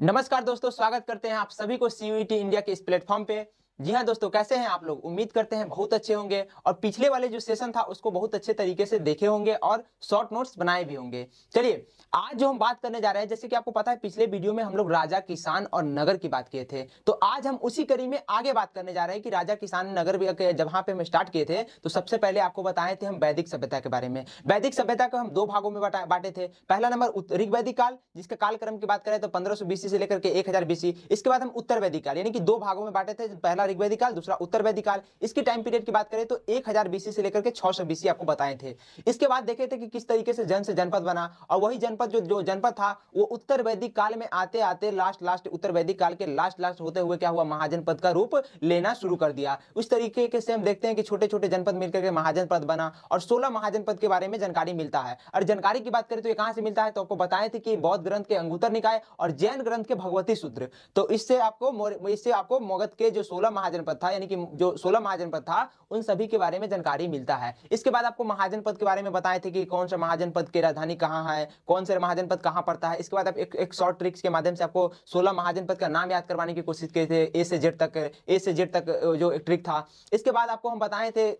नमस्कार दोस्तों स्वागत करते हैं आप सभी को सीयूईटी इंडिया के इस प्लेटफॉर्म पे। जी हाँ दोस्तों, कैसे हैं आप लोग? उम्मीद करते हैं बहुत अच्छे होंगे और पिछले वाले जो सेशन था उसको बहुत अच्छे तरीके से देखे होंगे और शॉर्ट नोट्स बनाए भी होंगे। चलिए, आज जो हम बात करने जा रहे हैं, जैसे कि आपको पता है, पिछले वीडियो में हम लोग राजा, किसान और नगर की बात किए थे। तो आज हम उसी कड़ी में आगे बात करने जा रहे हैं कि राजा, किसान, नगर जहाँ पे हम स्टार्ट किए थे तो सबसे पहले आपको बताए थे हम वैदिक सभ्यता के बारे में। वैदिक सभ्यता को हम दो भागों में बांटे थे। पहला नंबर ऋग्वैदिक काल, जिसके कालक्रम की बात करें तो पंद्रह सौ से लेकर के एक हज़ार इसके बाद हम उत्तर वैदिक काल, यानी कि दो भागों में बांटे थे। पहला ऋग्वैदिक काल दूसरा उत्तर वैदिक काल इसकी टाइम पीरियड की बात करें तो 1000 बीसी से लेकर के 600 बीसी आपको बताए थे। इसके बाद देखे थे कि किस तरीके से जन से जनपद बना और वही जनपद जो जो जनपद था, वो उत्तर वैदिक काल में आते आते लास्ट लास्ट उत्तर वैदिक काल के लास्ट लास्ट होते हुए क्या हुआ? महाजनपद का रूप लेना शुरू कर दिया। उस तरीके से हम देखते हैं कि छोटे छोटे जनपद मिलकर के महाजनपद बना और सोलह महाजनपद के बारे में जानकारी मिलता है। और जानकारी की बात करें तो ये कहाँ से मिलता है? तो आपको बताए थे कि बौद्ध ग्रंथ के अंगुतर निकाय और जैन ग्रंथ के भगवती सूत्र। तो इससे आपको इससे आपको मगध के जो सोलह महाजनपद था यानी कि जो सोलह महाजनपद था उन सभी के बारे में जानकारी मिलता है। इसके बाद आपको महाजनपद के बारे में बताए थे कि कौन सा महाजनपद की राजधानी कहाँ है कौन सा महाजनपद कहाँ पड़ता है। इसके बाद आप एक, एक शॉर्ट ट्रिक्स के माध्यम से आपको सोलह महाजनपद का नाम याद करवाने की कोशिश किए थे ए से जेड तक ए से जेड तक जो एक ट्रिक था। इसके बाद आपको हम बताए थे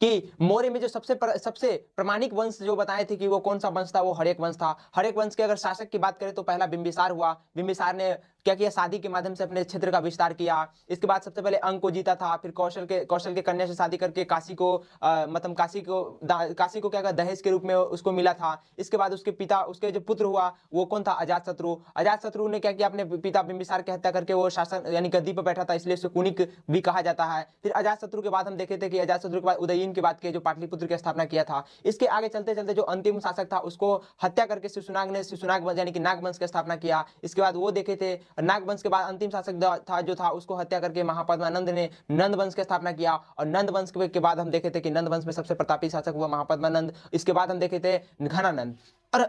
कि मौर्य में जो सबसे पर, सबसे प्रमाणिक वंश जो बताए थे कि वो कौन सा वंश था वो हरेक वंश था। हरेक वंश के अगर शासक की बात करें तो पहला बिंबिसार हुआ। बिंबिसार ने क्या किया? शादी के माध्यम से अपने क्षेत्र का विस्तार किया। इसके बाद सबसे पहले अंक को जीता था, फिर कौशल के कौशल के कन्या से शादी करके काशी को मतलब काशी को काशी को क्या दहेज के रूप में उसको मिला था। इसके बाद उसके पिता, उसके जो पुत्र हुआ, वो कौन था? अजात शत्रु। अजात शत्रु ने क्या किया? अपने पिता बिंबिसार की हत्या करके वो शासन, यानी गद्दी पर बैठा था, इसलिए उसको कुनिक भी कहा जाता है। फिर अजात शत्रु के बाद हम देखे थे कि अजात शत्रु के बाद उदयन की बात की, जो पाटलिपुत्र की स्थापना किया था। इसके आगे चलते चलते जो अंतिम शासक था, उसको हत्या करके शिशुनाग ने, शिशुनाग यानी कि नागवंश की स्थापना किया। इसके बाद वो देखे थे नागवंश के बाद अंतिम शासक था, जो था, उसको हत्या करके महापद्मानंद ने नंद वंश की स्थापना किया। और नंद वंश के बाद हम देखे थे कि नंद वंश में सबसे प्रतापी शासक हुआ महापद्मानंद। इसके बाद हम देखे थे घनानंद। और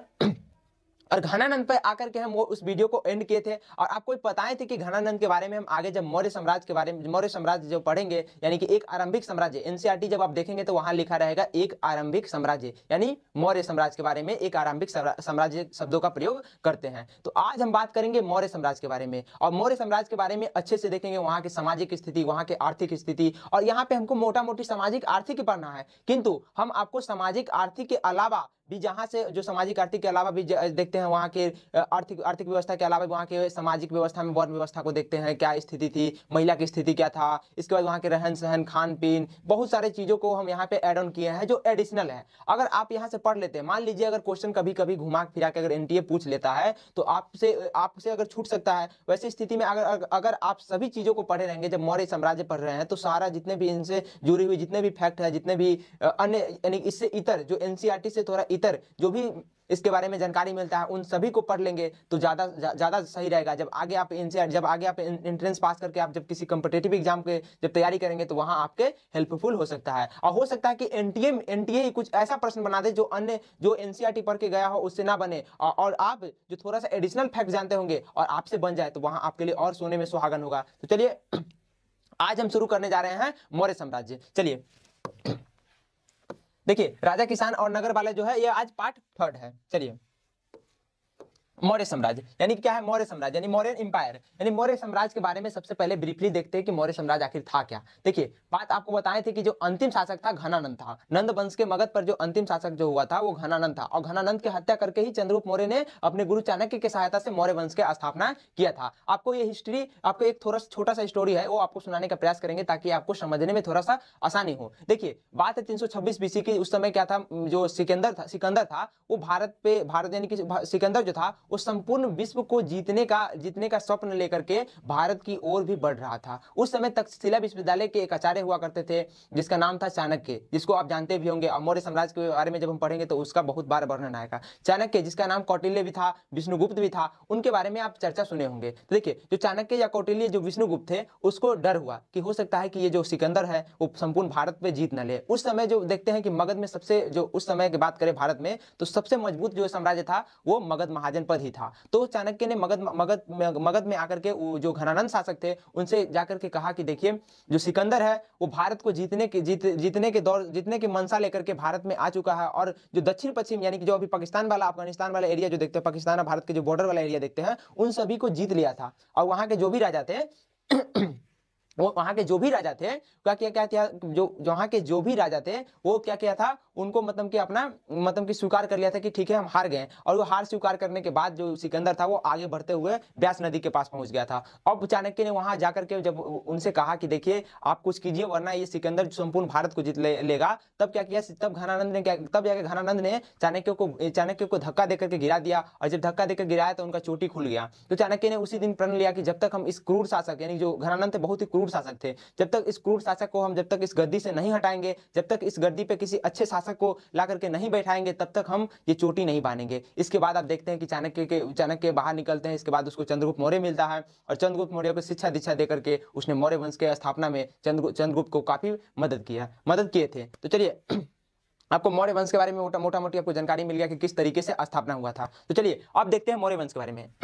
और घनानंद पर आकर के हम वो उस वीडियो को एंड किए थे। और आपको बताए थे कि घनानंद के बारे में हम आगे जब मौर्य साम्राज्य के बारे में, मौर्य साम्राज्य जो पढ़ेंगे, यानी कि एक आरंभिक साम्राज्य एनसीआरटी जब आप देखेंगे तो वहाँ लिखा रहेगा एक आरंभिक साम्राज्य, यानी मौर्य साम्राज्य के बारे में एक आरंभिक साम्राज्य शब्दों का प्रयोग करते हैं। तो आज हम बात करेंगे मौर्य साम्राज्य के बारे में। और मौर्य साम्राज्य के बारे में अच्छे से देखेंगे वहाँ की सामाजिक स्थिति, वहाँ की आर्थिक स्थिति, और यहाँ पे हमको मोटा मोटी सामाजिक आर्थिक पढ़ना है। किंतु हम आपको सामाजिक आर्थिक के अलावा भी जहाँ से जो सामाजिक आर्थिक के अलावा भी देखते हैं, वहाँ के आर्थिक आर्थिक व्यवस्था के अलावा वहाँ के सामाजिक व्यवस्था में वर्ण व्यवस्था को देखते हैं, क्या स्थिति थी, महिला की स्थिति क्या था, इसके बाद वहाँ के रहन सहन खान पीन बहुत सारे चीज़ों को हम यहाँ पे एड ऑन किए हैं जो एडिशनल है। अगर आप यहाँ से पढ़ लेते हैं, मान लीजिए अगर क्वेश्चन कभी कभी घुमा फिरा के अगर एनटीए पूछ लेता है तो आपसे आपसे अगर छूट सकता है, वैसी स्थिति में अगर अगर आप सभी चीज़ों को पढ़े रहेंगे, जब मौर्य साम्राज्य पढ़ रहे हैं तो सारा जितने भी इनसे जुड़ी हुई, जितने भी फैक्ट है, जितने भी अन्य, यानी इससे इतर, जो एनसीआरटी से थोड़ा इतर जो भी इसके बारे में जानकारी मिलता है, उन सभी को पढ़ लेंगे तो ज़्यादा ज़्यादा सही रहेगा। जब आगे आप इनसे, जब आगे आप एंट्रेंस पास करके आप जब किसी कंपिटेटिव एग्ज़ाम के जब तैयारी करेंगे तो वहाँ आपके हेल्पफुल हो सकता है। और हो सकता है कि एनटीए एनटीए ही कुछ ऐसा प्रश्न बना दे जो अन्य, जो एनसीआरटी पढ़ के गया हो, उससे ना बने। और आप जो थोड़ा सा एडिशनल फैक्ट जानते होंगे और आपसे बन जाए तो वहाँ आपके लिए और सोने में सुहागन होगा। तो चलिए, आज हम शुरू करने जा रहे हैं मौर्य साम्राज्य। चलिए। देखिए राजा किसान और नगर वाले जो है ये आज पार्ट थर्ड है। चलिए। मौर्य साम्राज्य, यानी क्या है मौर्य साम्राज्य, यानी मौर्य इंपायर यानी मौर्य साम्राज्य के बारे में सबसे पहले ब्रीफली देखते हैं कि मौर्य साम्राज्य आखिर था क्या। देखिए, बात आपको बताए थे कि जो अंतिम शासक था घनानंद था। नंद वंश के मगध पर जो अंतिम शासक जो हुआ था, वो घनानंद था। और घनानंद की हत्या करके ही चंद्रगुप्त मौर्य ने अपने गुरु चाणक्य की सहायता से मौर्य वंश की स्थापना किया था। आपको ये हिस्ट्री आपको एक थोड़ा छोटा सा स्टोरी है, वो आपको सुनाने का प्रयास करेंगे ताकि आपको समझने में थोड़ा सा आसानी हो। देखिए, बात है तीन सौ बीसी की, उस समय क्या था, जो सिकंदर था सिकंदर था, वो भारत पे, भारत यानी कि सिकंदर जो था वो संपूर्ण विश्व को जीतने का जीतने का स्वप्न लेकर के भारत की ओर भी बढ़ रहा था। उस समय तक्षशिला विश्वविद्यालय के एक आचार्य हुआ करते थे, जिसका नाम था चाणक्य, जिसको आप जानते भी होंगे। मौर्य साम्राज्य के बारे में जब हम पढ़ेंगे तो उसका बहुत बार वर्णन आएगा। चाणक्य, जिसका नाम कौटिल्य भी था, विष्णुगुप्त भी था, उनके बारे में आप चर्चा सुने होंगे। तो देखिए, जो चाणक्य या कौटिल्य, जो विष्णुगुप्त थे, उसको डर हुआ कि हो सकता है कि ये जो सिकंदर है, वो संपूर्ण भारत पे जीत न ले। उस समय जो देखते हैं कि मगध में सबसे, जो उस समय की बात करें भारत में तो सबसे मज़बूत जो साम्राज्य था, वो मगध महाजनपद ही था। तो चाणक्य ने मगध मगध मगध में आकर के जो घनानंद शासक थे, उनसे जाकर के कहा कि देखिए, जो सिकंदर है, वो भारत को जीतने के, जीत, जीतने के दौर, जीतने की मंशा लेकर के भारत में आ चुका है और जो दक्षिण पश्चिम यानी कि जो अभी पाकिस्तान वाला, अफ़गानिस्तान वाला एरिया जो देखते हैं, पाकिस्तान और भारत के जो बॉर्डर वाला एरिया देखते हैं, उन सभी को जीत लिया था। और वहाँ के जो भी राजा थे, वो वहाँ के जो भी राजा थे, क्या, किया क्या, किया जो वहाँ के जो भी राजा थे, वो क्या किया था? उनको मतलब कि अपना मतलब कि स्वीकार कर लिया था कि ठीक है हम हार गए और वो हार स्वीकार करने के बाद जो सिकंदर था वो आगे बढ़ते हुए ब्यास नदी के पास पहुँच गया था। अब चाणक्य ने वहाँ जाकर के जब उनसे कहा कि देखिए आप कुछ कीजिए वरना ये सिकंदर संपूर्ण भारत को जीत ले, लेगा। तब क्या किया तब घनानंद ने क्या तब जाकर घनानंद ने चाणक्य को चाणक्य को धक्का देकर के गिरा दिया। और जब धक्का देकर गिराया तो उनका चोटी खुल गया। तो चाणक्य ने उसी दिन प्रण लिया कि जब तक हम इस क्रूर शासक यानी जो घनानंद थे बहुत ही क्रूर शासक थे। जब तक इस क्रूर शासक को हम जब तक इस गद्दी से नहीं हटाएँगे जब तक इस गद्दी पे किसी अच्छे शासक को ला करके नहीं बैठाएँगे, तब तक हम ये चोटी नहीं बांधेंगे। इसके बाद आप देखते हैं कि चाणक्य के, चाणक्य बाहर निकलते हैं, इसके बाद उसको चंद्रगुप्त मौर्य मिलता है और चंद्रगुप्त मौर्य को शिक्षा दीक्षा देकर के उसने मौर्य वंश के स्थापना में चंद्रगुप्त को काफ़ी मदद किया मदद किए थे। तो चलिए, आपको मौर्य वंश के बारे में मोटा मोटी आपको जानकारी मिल गया कि किस तरीके से स्थापना हुआ था। तो चलिए अब देखते हैं मौर्य वंश के बारे में।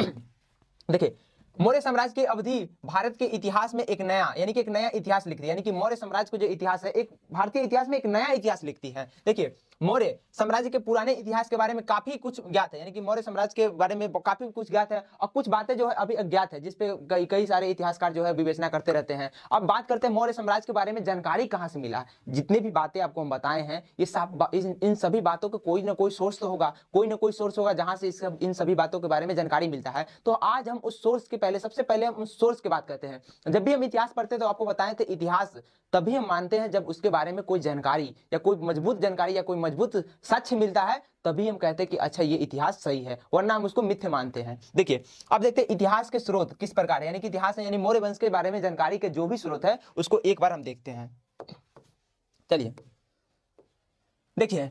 देखिए मौर्य साम्राज्य की अवधि भारत के इतिहास में एक नया, यानी कि एक नया इतिहास लिखती है। यानी कि मौर्य साम्राज्य को जो इतिहास है, एक भारतीय इतिहास में एक नया इतिहास लिखती है। देखिए मौर्य साम्राज्य के पुराने इतिहास के बारे में काफ़ी कुछ ज्ञात है, यानी कि मौर्य साम्राज्य के बारे में काफ़ी कुछ ज्ञात है और कुछ बातें जो है अभी अज्ञात है, जिसपे कई सारे इतिहासकार जो है विवेचना करते रहते हैं। अब बात करते हैं मौर्य साम्राज्य के बारे में, जानकारी कहाँ से मिला? जितनी भी बातें आपको हम बताए हैं, ये सब इन सभी बातों का कोई ना कोई सोर्स तो होगा, कोई ना कोई सोर्स होगा जहाँ से इन सभी बातों के बारे में जानकारी मिलता है। तो आज हम उस सोर्स के पहले, सबसे पहले हम उस सोर्स की बात करते हैं। जब भी हम इतिहास पढ़ते हैं तो आपको बताए थे इतिहास, तभी हम मानते हैं जब उसके बारे में कोई जानकारी या कोई मज़बूत जानकारी या कोई मज़बूत सच मिलता है, तभी हम कहते हैं कि अच्छा ये इतिहास सही है, वरना हम उसको मिथ्य मानते हैं। देखिए, अब देखते हैं इतिहास के स्रोत किस प्रकार है, यानी कि इतिहास यानी मौर्य वंश के बारे में जानकारी के जो भी स्रोत है, उसको एक बार हम देखते हैं। चलिए। देखिए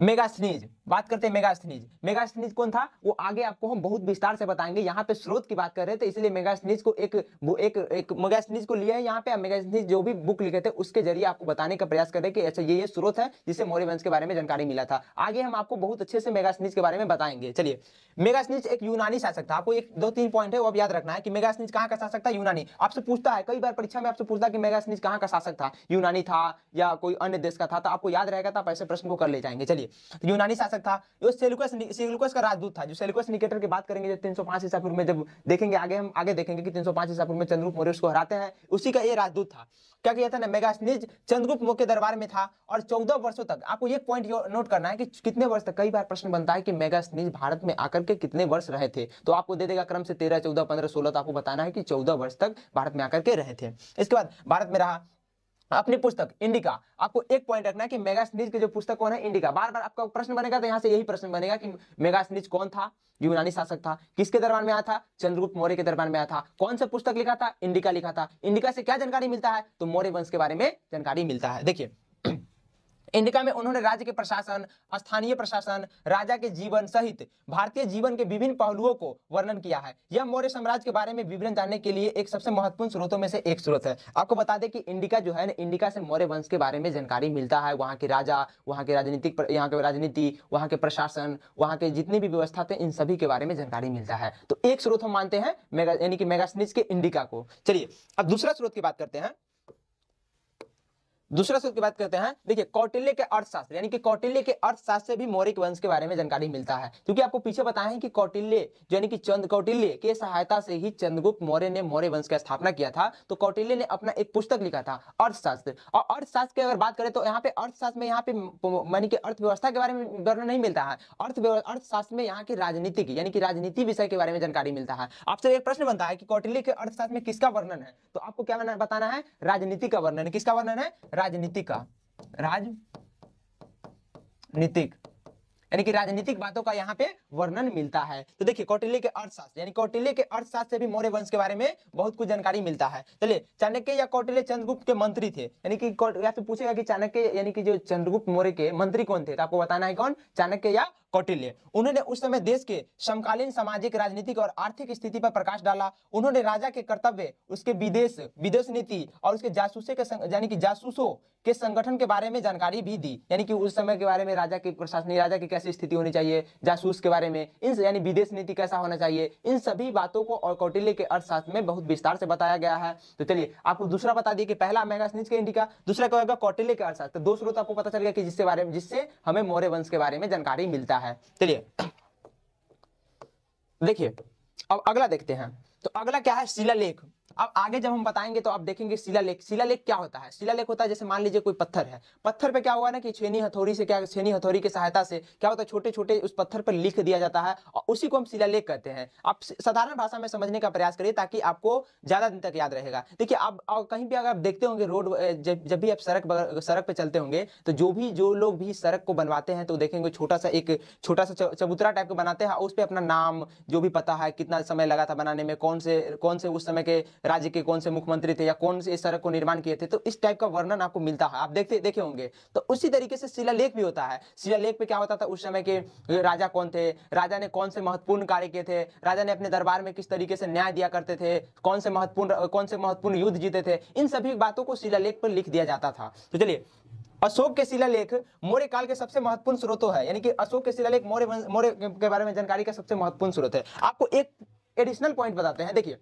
मेगास्नीज बात करते हैं मेगास्नीज मेगास्नीज कौन था? वो आगे आपको हम बहुत विस्तार से बताएँगे। यहाँ पे स्रोत की बात कर रहे थे, इसलिए मेगास्नीज को एक वो एक एक मेगास्नीज को लिया है यहाँ पे। मेगास्नीज जो भी बुक लिखे थे, उसके ज़रिए आपको बताने का प्रयास कर रहे कि अच्छा ये ये स्रोत है जिससे मौर्य वंश के बारे में जानकारी मिला था। आगे हम आपको बहुत अच्छे से मेगास्नीज के बारे में बताएँगे। चलिए मेगास्नीज एक यूनानी शासक था। आपको एक, दो, तीन पॉइंट है, वो अब याद रखना है कि मेगास्नीज कहाँ का शासक था? यूनानी। आपसे पूछता है, कई बार परीक्षा में आपसे पूछता है कि मेगास्नीज कहाँ का शासक था? यूनानी था या कोई अन्य देश का था? तो आपको याद रहेगा तो आप ऐसे प्रश्न को कर ले जाएँगे। चलिए, यूनानी था। जो सेलुकस सेलुकस का राजदूत था, जो सेलुकस निकेटर की बात करेंगे सौ पाँच ईसा पूर्व में जब देखेंगे, आगे हम आगे देखेंगे कि तीन सौ पाँच ईसा पूर्व में चंद्रगुप्त मौर्य उसको हराते हैं, उसी का ये राजदूत था। क्या किया था ना मेगास्निज चंद्रगुप्त मौर्य के दरबार में था और चौदह वर्षों तक, आपको ये पॉइंट नोट करना है कि कितने वर्ष तक, कई बार प्रश्न बनता है कि मेगास्निज भारत में आकर के कितने वर्ष रहे थे? तो आपको दे देगा क्रम से तेरह, चौदह, पंद्रह, सोलह तो आपको बताना है कि चौदह वर्ष तक भारत में आकर के रहे थे। इसके बाद भारत में रहा अपनी पुस्तक, इंडिका। आपको एक पॉइंट रखना है कि मेगा स्नीज के जो पुस्तक कौन है, इंडिका। बार बार आपका प्रश्न बनेगा तो यहाँ से यही प्रश्न बनेगा कि मेगा स्नीज कौन था, यूनानी शासक था, किसके दरबार में आया था, चंद्रगुप्त मौर्य के दरबार में आया था। कौन सा पुस्तक लिखा था, इंडिका लिखा था। इंडिका से क्या जानकारी मिलता है तो मौर्य वंश के बारे में जानकारी मिलता है। देखिए इंडिका में उन्होंने राज्य के प्रशासन, स्थानीय प्रशासन, राजा के जीवन सहित भारतीय जीवन के विभिन्न पहलुओं को वर्णन किया है। यह मौर्य साम्राज्य के बारे में विवरण जानने के लिए एक सबसे महत्वपूर्ण स्रोतों में से एक स्रोत है। आपको बता दें कि इंडिका जो है ना, इंडिका से मौर्य वंश के बारे में जानकारी मिलता है। वहाँ के राजा, वहाँ के राजनीतिक यहाँ के राजनीति, वहाँ के प्रशासन, वहाँ के जितनी भी व्यवस्था थे, इन सभी के बारे में जानकारी मिलता है। तो एक स्रोत हम मानते हैं, मेगा, यानी कि मेगास्निज के इंडिका को। चलिए, अब दूसरा स्रोत की बात करते हैं। दूसरा सूत्र की बात करते हैं, देखिए, कौटिल्य के अर्थशास्त्र, यानी कि कौटिल्य के अर्थशास्त्र से भी मौर्य वंश के बारे में जानकारी मिलता है। क्योंकि आपको पीछे बताया कि कौटिल्य, यानी कि चंद कौटिल्य, के सहायता से ही चंद्रगुप्त मौर्य ने मौर्य वंश की स्थापना किया था तो कौटिल्य ने अपना एक पुस्तक लिखा था, अर्थशास्त्र। और अर्थशास्त्र की अगर बात करें तो यहाँ पे अर्थशास्त्र में यहाँ पे यानी कि अर्थव्यवस्था के बारे में वर्णन नहीं मिलता है। अर्थ अर्थशास्त्र में यहाँ की राजनीति की, यानी कि राजनीति विषय के बारे में जानकारी मिलता है। आपसे एक प्रश्न बनता है कि कौटिल्य के अर्थशास्त्र में किसका वर्णन है? तो आपको क्या बताना है? राजनीति का वर्णन किसका वर्णन है? राजनीति का। राजनीतिक। यानी कि राजनीतिक बातों का यहाँ पे वर्णन मिलता है। तो देखिए, कौटिल्य के अर्थशास्त्र, यानी कौटिल्य के अर्थशास्त्र से भी मौर्य वंश के बारे में बहुत कुछ जानकारी मिलता है। चलिए तो चाणक्य या कौटिल्य चंद्रगुप्त के मंत्री थे। यानी कि या तो पूछेगा कि चाणक्य, यानी कि जो चंद्रगुप्त मौर्य के मंत्री कौन थे? तो आपको बताना है कौन? चाणक्य या कौटिल्य। उन्होंने उस समय देश के समकालीन सामाजिक, राजनीतिक और आर्थिक स्थिति पर प्रकाश डाला। उन्होंने राजा के कर्तव्य, उसके विदेश विदेश नीति और उसके जासूसे के यानी कि जासूसों के संगठन के बारे में जानकारी भी दी। यानी कि उस समय के बारे में राजा की प्रशासनिक, राजा की कैसी स्थिति होनी चाहिए, जासूस के बारे में इन यानी विदेश नीति कैसा होना चाहिए, इन सभी बातों को और कौटिल्य के अर्थशास्त्र में बहुत विस्तार से बताया गया है। तो चलिए, आपको दूसरा बता दिए कि पहला मेगास्निच के इंडिका, दूसरा क्या होगा? कौटिल्य के अर्थशास्त्र। दो स्रोत आपको पता चल गया कि जिससे बारे में, जिससे हमें मौर्य वंश के बारे में जानकारी मिलता है। चलिए। देखिए अब अगला देखते हैं। तो अगला क्या है? शिलालेख। अब आगे जब हम बताएँगे तो आप देखेंगे शिलालेख शिलालेख क्या होता है? शिलालेख होता है जैसे मान लीजिए कोई पत्थर है। पत्थर पे क्या हुआ ना कि छेनी हथौड़ी से क्या, छेनी हथौड़ी की सहायता से क्या होता है? छोटे छोटे उस पत्थर पर लिख दिया जाता है और उसी को हम शिलालेख कहते हैं। आप साधारण भाषा में समझने का प्रयास करिए ताकि आपको ज़्यादा दिन तक याद रहेगा। देखिए आप कहीं भी अगर आप देखते होंगे रोड जब जब भी आप सड़क सड़क पर चलते होंगे तो जो भी, जो लोग भी सड़क को बनवाते हैं तो देखेंगे छोटा सा एक, छोटा सा चबूतरा टाइप का बनाते हैं उस पर अपना नाम, जो भी पता है, कितना समय लगा था बनाने में, कौन से कौन से उस समय के राज्य के कौन से मुख्यमंत्री थे या कौन से इस सड़क को निर्माण किए थे तो इस टाइप का वर्णन आपको मिलता है। आप देखते, देखे होंगे। तो उसी तरीके से शिलालेख भी होता है। शिलालेख पे क्या होता था? उस समय के राजा कौन थे? राजा ने कौन से महत्वपूर्ण कार्य किए थे? राजा ने अपने दरबार में किस तरीके से न्याय दिया करते थे? कौन से महत्वपूर्ण, कौन से महत्वपूर्ण युद्ध जीते थे? इन सभी बातों को शिलालेख पर लिख दिया जाता था। तो चलिए, अशोक के शिलालेख मौर्य काल के सबसे महत्वपूर्ण स्रोतों है। यानी कि अशोक के शिलालेख मौर्य मौर्य के बारे में जानकारी का सबसे महत्वपूर्ण स्रोत है। आपको एक एडिशनल पॉइंट बताते हैं। देखिए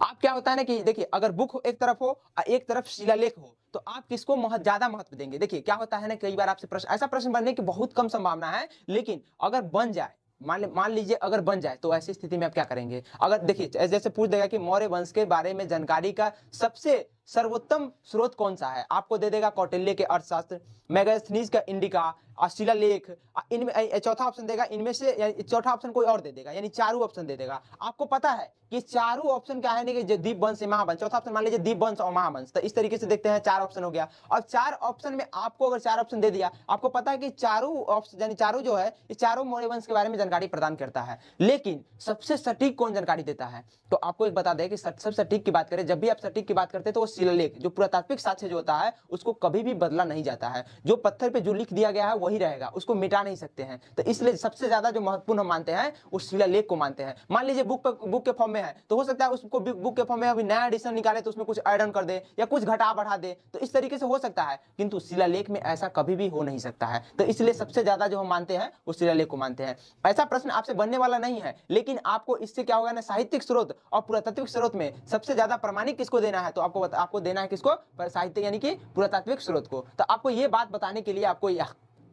आप क्या होता है ना कि देखिए, अगर बुक एक तरफ़ हो और एक तरफ़ शिलालेख हो तो आप किसको बहुत ज़्यादा महत्व देंगे? देखिए, क्या होता है ना, कई बार आपसे प्रश्न, ऐसा प्रश्न बनने की बहुत कम संभावना है, लेकिन अगर बन जाए, मान मान लीजिए अगर बन जाए तो ऐसी स्थिति में आप क्या करेंगे? अगर देखिए जैसे पूछ देगा कि मौर्य वंश के बारे में जानकारी का सबसे सर्वोत्तम स्रोत कौन सा है? आपको दे देगा कौटिल्य के अर्थशास्त्र, मेगास्थनीज का इंडिका शिलालेख इनमें चौथा ऑप्शन देगा, इनमें से चौथा ऑप्शन कोई और दे देगा, यानी चारू ऑप्शन दे देगा। आपको पता है कि चारों ऑप्शन क्या है कि दीप वंश महावंश चौथा ऑप्शन मान लीजिए दीप वंश और महावंश तो इस तरीके से देखते हैं चार ऑप्शन हो गया। और चार ऑप्शन में आपको अगर चार ऑप्शन दे दिया, आपको पता है कि चारों ऑप्शन यानी चारों जो है, ये चारों मौर्य वंश के बारे में जानकारी प्रदान करता है। लेकिन सबसे सटीक कौन जानकारी देता है? तो आपको एक बता दें कि सबसे सटीक की बात करें, जब भी आप सटीक की बात करते हैं तो वो शिलालेख, जो पुरातात्विक साक्ष्य जो होता है, उसको कभी भी बदला नहीं जाता है। जो पत्थर पे जो लिख दिया गया है वही रहेगा, उसको मिटा नहीं सकते हैं। तो इसलिए सबसे ज़्यादा जो महत्वपूर्ण हम मानते हैं उस शिलालेख को मानते हैं। मान लीजिए बुक बुक के फॉर्म में है तो हो सकता है उसको बुक के फॉर्म में अभी नया एडिशन निकाले तो उसमें कुछ एड कर दे, या कुछ घटा बढ़ा दे तो इस तरीके से हो सकता है, किंतु शिलालेख में ऐसा कभी भी हो नहीं सकता है। तो इसलिए सबसे ज़्यादा जो हम मानते हैं उस शिलालेख को मानते हैं। ऐसा प्रश्न आपसे बनने वाला नहीं है, लेकिन आपको इससे क्या होगा ना, साहित्यिक स्रोत और पुरातात्विक स्रोत में सबसे ज़्यादा प्रमाणिक किसको देना है तो आपको आपको देना है किसको? साहित्य, यानी कि पुरातात्विक स्रोत को। तो आपको ये बात बताने के लिए आपको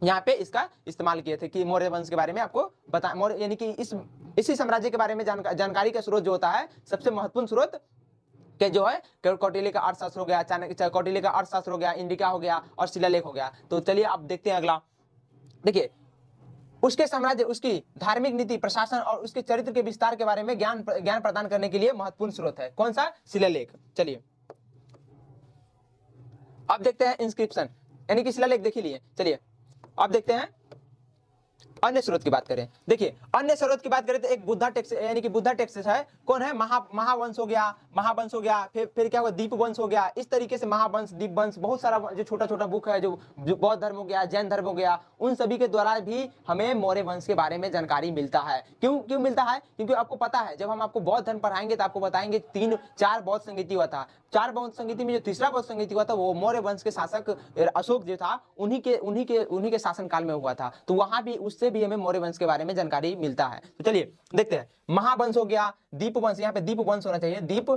यहाँ पे इसका इस्तेमाल किए थे कि मौर्य वंश के बारे में आपको बता, मौर्य, यानी कि इस, इसी साम्राज्य के बारे में जानकारी का स्रोत जो होता है, सबसे महत्वपूर्ण स्रोत के जो है कौटिल्य का अर्थशास्त्र हो गया, चाणक्य कौटिल्य का अर्थशास्त्र हो गया, इंडिका हो गया और शिलालेख हो गया। तो चलिए आप देखते हैं अगला। देखिए, उसके साम्राज्य, उसकी धार्मिक नीति, प्रशासन और उसके चरित्र के विस्तार के बारे में ज्ञान ज्ञान प्रदान करने के लिए महत्वपूर्ण स्रोत है। कौन सा? शिलालेख। चलिए। अब देखते हैं इंस्क्रिप्शन यानी कि शिलालेख देख लिए। चलिए। अब देखते हैं। अन्य स्रोत की बात करें। देखिए अन्य स्रोत की बात करें तो एक बुद्धा टेक्स यानी कि बुद्धा टेक्स है। कौन है? महा महावंश हो गया महावंश हो गया फिर फिर क्या हुआ? दीप वंश हो गया। इस तरीके से महावंश दीप वंश बहुत सारा जो छोटा छोटा बुक है जो, जो बौद्ध धर्म हो गया जैन धर्म हो गया उन सभी के द्वारा भी हमें मौर्य वंश के बारे में जानकारी मिलता है। क्यों क्यों मिलता है? क्योंकि आपको पता है जब हम आपको बौद्ध धर्म पढ़ाएँगे तो आपको बताएँगे तीन चार बौद्ध संगीति हुआ था। चार बौद्ध संगीति में जो तीसरा बौद्ध संगीति हुआ था वो मौर्य वंश के शासक अशोक जो था उन्हीं के उन्हीं के उन्हीं के शासन काल में हुआ था। तो वहाँ भी उससे भी हमें मौर्य वंश के बारे में जानकारी मिलता है। तो चलिए, देखते हैं। महावंश हो गया दीप वंश यहाँ पे दीप वंश होना चाहिए। दीप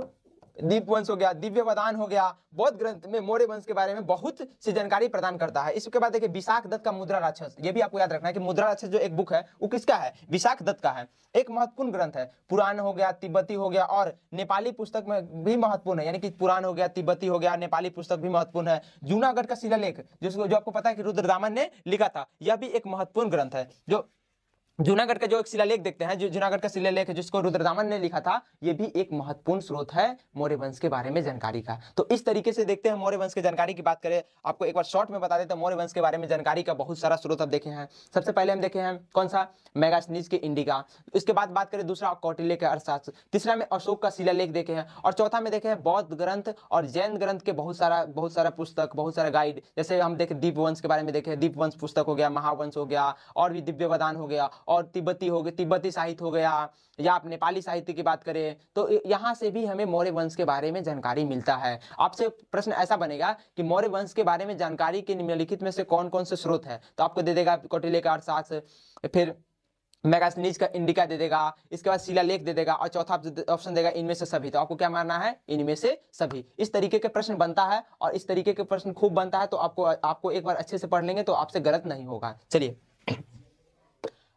दीप वंश हो गया, दिव्य वदान हो गया, बौद्ध ग्रंथ में मौर्य वंश के बारे में बहुत सी जानकारी प्रदान करता है। इसके बाद देखिए, विशाख दत्त का मुद्रा राक्षस, ये भी आपको याद रखना है कि मुद्रा राक्षस जो एक बुक है, वो किसका है? विशाख दत्त का है। एक महत्वपूर्ण ग्रंथ है, पुराण हो गया, तिब्बती हो गया और नेपाली पुस्तक में भी महत्वपूर्ण है, यानी कि पुराण हो गया, तिब्बती हो गया, नेपाली पुस्तक भी महत्वपूर्ण है। जूनागढ़ का शिलालेख, जिसको जो आपको पता है कि रुद्रदामन ने लिखा था, यह भी एक महत्वपूर्ण ग्रंथ है, जो जूनागढ़ का जो एक शिलालेख देखते हैं, जो जूनागढ़ का शिलालेख है, जिसको रुद्रदामन ने लिखा था, ये भी एक महत्वपूर्ण स्रोत है मौर्य वंश के बारे में जानकारी का। तो इस तरीके से देखते हैं, मौर्य वंश की जानकारी की बात करें, आपको एक बार शॉर्ट में बता देते हैं, मौर्य वंश के बारे में जानकारी का बहुत सारा स्रोत अब देखे हैं। सबसे पहले हम देखे हैं, कौन सा? मेगासनीज के इंडिका। इसके बाद बात करें दूसरा, कौटिल्य के अर्थशास्त्र। तीसरा में अशोक का शिलालेख देखे हैं, और चौथा में देखे हैं, बौद्ध ग्रंथ और जैन ग्रंथ के बहुत सारा बहुत सारा पुस्तक, बहुत सारा गाइड जैसे हम देखे दीप वंश के बारे में देखे, दीप वंश पुस्तक हो गया, महावंश हो गया, और भी दिव्य वदान हो गया और तिब्बती हो गया तिब्बती साहित्य हो गया या आप नेपाली साहित्य की बात करें तो यहाँ से भी हमें मौर्य वंश के बारे में जानकारी मिलता है। आपसे प्रश्न ऐसा बनेगा कि मौर्य वंश के बारे में जानकारी के निम्नलिखित में से कौन कौन से स्रोत है? तो आपको दे देगा कौटिल्य का अर्थशास्त्र फिर मैगासनीज का इंडिका दे देगा, इसके बाद शिलालेख दे देगा और चौथा ऑप्शन देगा इनमें से सभी। तो आपको क्या मानना है? इनमें से सभी। इस तरीके के प्रश्न बनता है और इस तरीके के प्रश्न खूब बनता है तो आपको आपको एक बार अच्छे से पढ़ लेंगे तो आपसे गलत नहीं होगा। चलिए।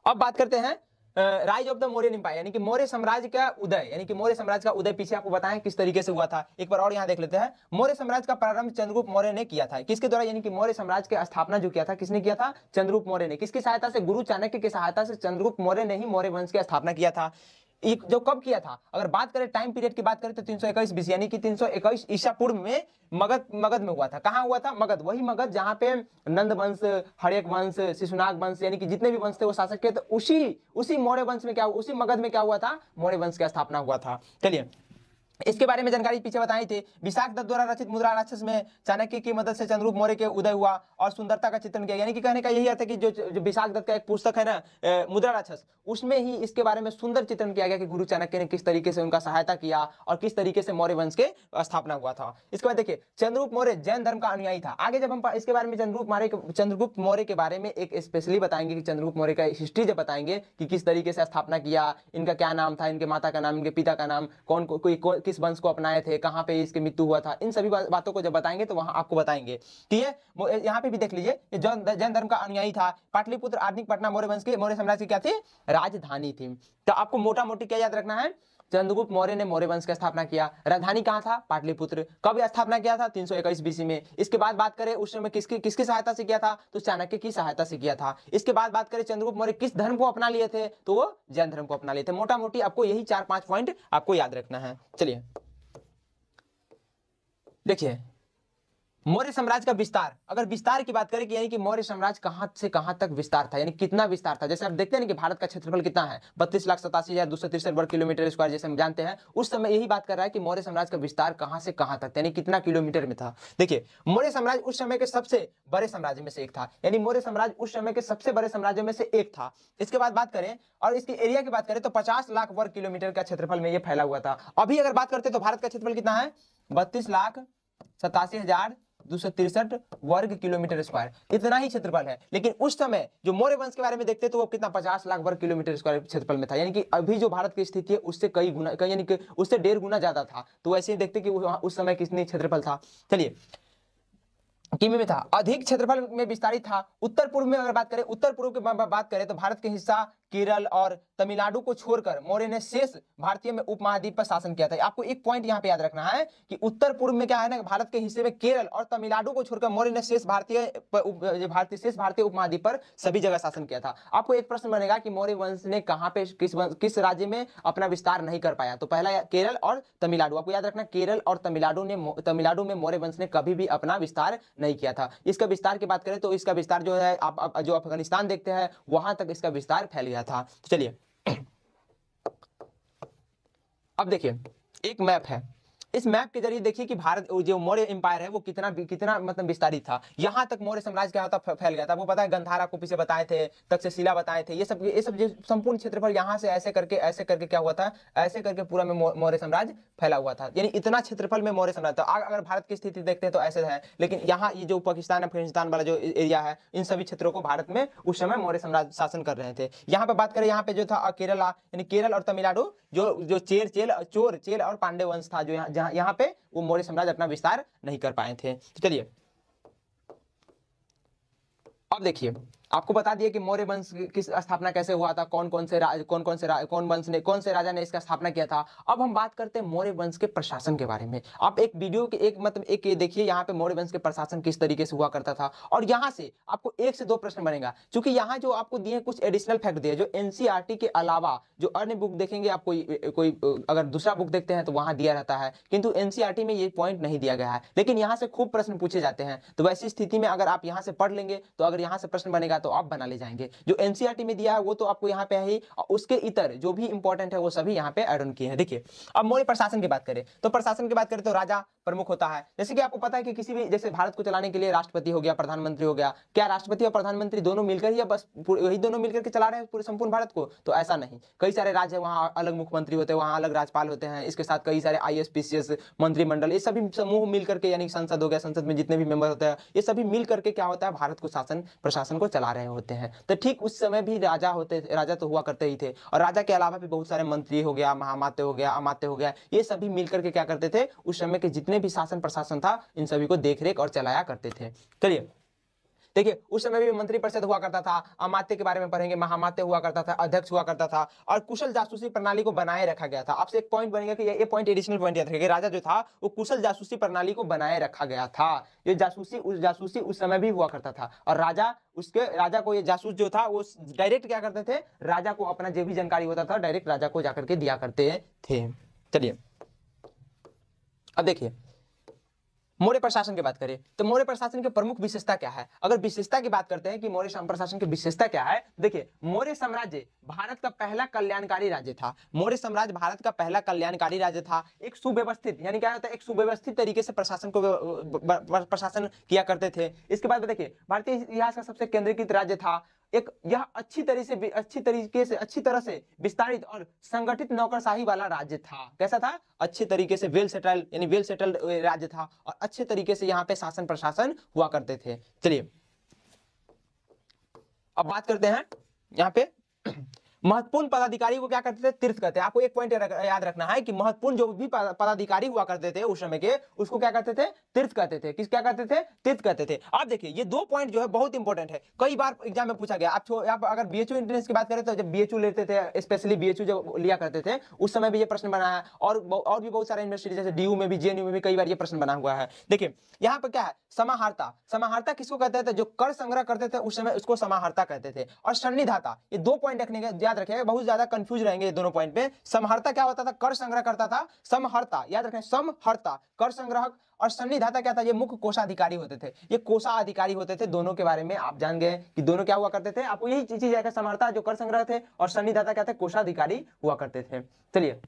अब बात करते हैं rise of the Maurya empire, यानी कि मौर्य साम्राज्य का उदय, यानी कि मौर्य साम्राज्य का उदय पीछे आपको बताएँ किस तरीके से हुआ था। एक बार और यहाँ देख लेते हैं, मौर्य साम्राज्य का प्रारंभ चंद्रगुप्त मौर्य ने किया था। किसके द्वारा, यानी कि मौर्य साम्राज्य की स्थापना जो किया था, किसने किया था? चंद्रगुप्त मौर्य ने। किसकी सहायता से, गुरु चाणक्य की सहायता से चंद्रगुप्त मौर्य ने ही मौर्य वंश की स्थापना किया था। जो कब किया था? अगर बात करें टाइम पीरियड की बात करें तो तीन सौ इक्कीस बीस यानी कि तीन सौ इक्कीस ईसा पूर्व में मगध मगध में हुआ था। कहाँ हुआ था? मगध। वही मगध जहाँ पे नंद वंश, हरेक वंश शिशुनाग वंश, यानी कि जितने भी वंश थे वो शासक के तो उसी उसी मौर्य वंश में क्या हुआ? उसी मगध में क्या हुआ था? मौर्य वंश की स्थापना हुआ था। चलिए इसके बारे में जानकारी पीछे बताई थी। विशाख दत्त द्वारा रचित मुद्रा राक्षस में चाणक्य की मदद से चंद्रूप मौर्य के उदय हुआ और सुंदरता का चित्रण किया। यानी कि कहने का यही अर्थ है कि जो, विशाख दत्त का एक पुस्तक है ना मुद्रा राक्षस उसमें ही इसके बारे में सुंदर चित्रण किया गया कि गुरु चाणक्य ने किस तरीके से उनका सहायता किया और किस तरीके से मौर्य वंश के स्थापना हुआ था। इसके बाद देखिए चंद्रगुप्त मौर्य जैन धर्म का अनुयायी था। आगे जब हम इसके बारे में चंद्रगुप्त मौर्य चंद्रगुप्त मौर्य के बारे में एक स्पेशली बताएँगे कि चंद्रगुप्त मौर्य का हिस्ट्री जब बताएँगे कि किस तरीके से स्थापना किया इनका क्या नाम था इनके माता का नाम इनके पिता का नाम कौन कोई किस वंश को अपनाए थे, कहाँ पे इसके मृत्यु हुआ था, इन सभी बातों को जब बताएँगे तो वहाँ आपको बताएँगे। ठीक है? यहाँ पे भी देख लीजिए जैन धर्म का अनुयायी था। पाटलिपुत्र आधुनिक पटना मौर्य वंश के, मौर्य साम्राज्य की क्या थी? राजधानी थी। तो आपको मोटा मोटी क्या याद रखना है? चंद्रगुप्त मौर्य ने मौर्य वंश की स्थापना किया। राजधानी कहाँ था? पाटलिपुत्र। कब स्थापना किया था? तीन सौ बीसी में। इसके बाद बात करें, उस समय किसकी किसकी सहायता से किया था? तो चाणक्य की सहायता से किया था। इसके बाद बात करें, चंद्रगुप्त मौर्य किस धर्म को अपना लिए थे? तो वो जैन धर्म को अपना लिए थे। मोटा मोटी आपको यही चार पाँच पॉइंट आपको याद रखना है। चलिए। देखिए मौर्य साम्राज्य का विस्तार। अगर विस्तार की बात करें कि यानी कि मौर्य साम्राज्य कहाँ से कहाँ तक विस्तार था, यानी कितना विस्तार था? जैसे आप देखते हैं कि भारत का क्षेत्रफल कितना है, बत्तीस लाख सतासी हज़ार दो सौ तिरसठ वर्ग किलोमीटर स्क्वायर जैसे हम जानते हैं, उस समय यही बात कर रहा है कि मौर्य साम्राज्य का विस्तार कहाँ से कहाँ तक यानी कितना किलोमीटर में था। देखिए, मौर्य साम्राज्य उस समय के सबसे बड़े साम्राज्य में से एक था, यानी मौर्य साम्राज्य उस समय के सबसे बड़े साम्राज्य में से एक था। इसके बाद बात करें, और इसके एरिया की बात करें तो पचास लाख वर्ग किलोमीटर का क्षेत्रफल में यह फैला हुआ था। अभी अगर बात करते तो भारत का क्षेत्रफल कितना है? बत्तीस लाख सतासी हज़ार वर्ग किलोमीटर स्क्वायर इतना ही क्षेत्रफल है। लेकिन उस समय जो मौर्य वंश के बारे में देखते तो वो कितना? पचास लाख वर्ग किलोमीटर स्क्वायर क्षेत्रफल में था। यानी कि अभी जो भारत की स्थिति है, उससे कई गुना, कई यानी कि उससे डेढ़ गुना ज़्यादा था। तो वैसे ही देखते कि उस समय कितनी क्षेत्रफल था। चलिए, किमी में था। अधिक क्षेत्रफल में विस्तारित था। उत्तर पूर्व में अगर बात करें, उत्तर पूर्व की बात करें तो भारत के हिस्सा केरल और तमिलनाडु को छोड़कर मौर्य ने शेष भारतीय में उपमहाद्वीप पर शासन किया था। आपको एक पॉइंट यहाँ पे याद रखना है कि उत्तर पूर्व में क्या है ना, भारत के हिस्से में केरल और तमिलनाडु को छोड़कर मौर्य ने शेष भारतीय भारतीय, शेष भारतीय उपमहाद्वीप पर सभी जगह शासन किया था। आपको एक प्रश्न बनेगा कि मौर्य वंश ने कहाँ पे किस किस राज्य में अपना विस्तार नहीं कर पाया? तो पहला केरल और तमिलनाडु। आपको याद रखना, केरल और तमिलनाडु ने तमिलनाडु में मौर्य वंश ने कभी भी अपना विस्तार नहीं किया था। इसका विस्तार की बात करें तो इसका विस्तार जो है, आप जो अफ़गानिस्तान देखते हैं, वहाँ तक इसका विस्तार फैल गया था। तो चलिए। अब देखिए एक मैप है। इस मैप के ज़रिए देखिए कि भारत जो मौर्य एम्पायर है, वो कितना कितना मतलब विस्तारित था। यहाँ तक मौर्य साम्राज्य क्या होता फैल गया था। वो पता है, गंधारा को पीछे बताए थे, तक्षशिला बताए थे, ये सब ये सब संपूर्ण क्षेत्र पर यहाँ से ऐसे करके ऐसे करके क्या हुआ था, ऐसे करके पूरा में मौर्य साम्राज्य फैला हुआ था। यानी इतना क्षेत्रफल में मौर्य साम्राज्य था। अगर भारत की स्थिति देखते हैं तो ऐसे है। लेकिन यहाँ ये जो पाकिस्तान, अफ़गानिस्तान वाला जो एरिया है, इन सभी क्षेत्रों को भारत में उस समय मौर्य साम्राज्य शासन कर रहे थे। यहाँ पे बात करें, यहाँ पे जो था, केरला, यानी केरल और तमिलनाडु, जो जो चेर, चेल, चोर, चेल और पांडे वंश था, जो यहाँ यहाँ पे वो मौर्य साम्राज्य अपना विस्तार नहीं कर पाए थे। तो चलिए। अब देखिए। आपको बता दिए कि मौर्य वंश की स्थापना कैसे हुआ था? कौन कौन से राज, कौन कौन से कौन वंश ने, कौन से राजा ने इसका स्थापना किया था? अब हम बात करते हैं मौर्य वंश के प्रशासन के बारे में। आप एक वीडियो के एक मतलब एक देखिए, यहाँ पे मौर्य वंश के प्रशासन किस तरीके से हुआ करता था। और यहाँ से आपको एक से दो प्रश्न बनेगा, क्योंकि यहाँ जो आपको दिए कुछ एडिशनल फैक्ट दिए, जो एनसीआरटी के अलावा जो अन्य बुक देखेंगे आप, कोई कोई, अगर दूसरा बुक देखते हैं तो वहाँ दिया रहता है। किंतु एनसीआरटी में ये पॉइंट नहीं दिया गया है। लेकिन यहाँ से खूब प्रश्न पूछे जाते हैं। तो वैसी स्थिति में अगर आप यहाँ से पढ़ लेंगे तो अगर यहाँ से प्रश्न बनेगा तो आप बना ले जाएँगे। जो एनसीआर में दिया है, वो तो आपको यहाँ पे है ही। उसके इतर जो भी इंपॉर्टेंट है, वो सभी यहाँ पे एड ऑन किए हैं। देखिए, अब मौर्य प्रशासन की बात करें। तो प्रशासन की बात करें तो राजा प्रमुख होता है। जैसे कि आपको पता है कि किसी भी, जैसे भारत को चलाने के लिए राष्ट्रपति हो गया, प्रधानमंत्री हो गया, क्या राष्ट्रपति और प्रधानमंत्री दोनों मिलकर ही बस वही दोनों मिलकर के चला रहे हैं पूरे संपूर्ण भारत को? तो ऐसा नहीं। कई सारे राज्य वहाँ अलग मुख्यमंत्री होते हैं, वहाँ अलग राज्यपाल होते हैं, इसके साथ कई सारे आई एस मंत्रिमंडल, ये सभी समूह मिल करके यानी संसद हो गया, संसद में जितने भी मेंबर होते हैं, ये सभी मिल करके क्या होता है, भारत को शासन, प्रशासन को चला रहे होते हैं। तो ठीक उस समय भी राजा होते, राजा तो हुआ करते ही थे। और राजा के अलावा भी बहुत सारे मंत्री हो गया, महामाते हो गया, अमाते हो गया, ये सभी मिलकर के क्या करते थे, उस समय के जितने भी शासन प्रशासन था, इन सभी को देखरेख और चलाया करते थे। चलिए, देखिए, उस समय भी मंत्री परिषद हुआ करता था, अमात्य के बारे में पढ़ेंगे, महामात्य हुआ करता था, अध्यक्ष हुआ करता था, और कुशल जासूसी प्रणाली को बनाए रखा गया था। आपसे एक पॉइंट बनेगा कि ये पॉइंट एडिशनल पॉइंट याद रखेगा राजा जो था, वो कुशल जासूसी प्रणाली को बनाए रखा गया था। ये जासूसी, उस जासूसी उस समय भी हुआ करता था, और राजा उसके, राजा को ये जासूस जो था, वो डायरेक्ट क्या करते थे? राजा को अपना जो भी जानकारी होता था डायरेक्ट राजा को जाकर के दिया करते थे। चलिए, अब देखिए मौर्य प्रशासन की बात करें तो मौर्य प्रशासन की प्रमुख विशेषता क्या है? अगर विशेषता की बात करते हैं कि मौर्य प्रशासन की विशेषता क्या है, देखिए, मौर्य साम्राज्य भारत का पहला कल्याणकारी राज्य था। मौर्य साम्राज्य भारत का पहला कल्याणकारी राज्य था। एक सुव्यवस्थित, यानी क्या होता है, एक सुव्यवस्थित तरीके से प्रशासन को प्रशासन किया करते थे। इसके बाद देखिए, भारतीय इतिहास का सबसे केंद्रीकृत राज्य था। एक यह अच्छी तरह से अच्छी तरीके से अच्छी तरह से विस्तारित और संगठित नौकरशाही वाला राज्य था। कैसा था? अच्छे तरीके से वेल सेटल्ड यानी वेल सेटल्ड राज्य था और अच्छे तरीके से यहाँ पे शासन प्रशासन हुआ करते थे। चलिए, अब बात करते हैं यहाँ पे। महत्वपूर्ण पदाधिकारी को क्या करते थे? तीर्थ करते हैं आपको एक पॉइंट याद रखना है कि महत्वपूर्ण जो भी पदाधिकारी हुआ करते थे उस समय के उसको क्या करते थे? तीर्थ कहते थे। किस क्या करते थे? तीर्थ करते थे। आप देखिए ये दो पॉइंट जो है बहुत इंपॉर्टेंट है। कई बार एग्ज़ाम में पूछा गया। आप, आप अगर बीएचयू इंट्रेंस की बात करें तो जब बीएचयू लेते थे स्पेशली बीएचयू जब लिया करते थे उस समय भी ये प्रश्न बना है। और और भी बहुत सारे यूनिवर्सिटी जैसे DU में भी जे में भी कई बार ये प्रश्न बना हुआ है। देखिए यहाँ पर क्या है? समाहारता। समाहारता किसको कहते थे? जो कर संग्रह करते थे उस समय उसको समाहारता कहते थे। और सन्निधाता। ये दो पॉइंट रखने के याद रखेगा बहुत ज़्यादा कंफ्यूज रहेंगे दोनों पॉइंट पे। समहर्ता क्या होता था? कर संग्रह करता था। समहर्ता, याद रखें, समहर्ता कर संग्रहक और सन्निधाता क्या था? ये मुख्य कोषाधिकारी होते थे। ये कोषाधिकारी होते थे दोनों के बारे में आप जान गए कि दोनों क्या हुआ करते थे। आपको यही चीज़ है समहर्ता जो कर संग्रह थे और सन्निधाता क्या थे? कोषाधिकारी हुआ करते थे। चलिए,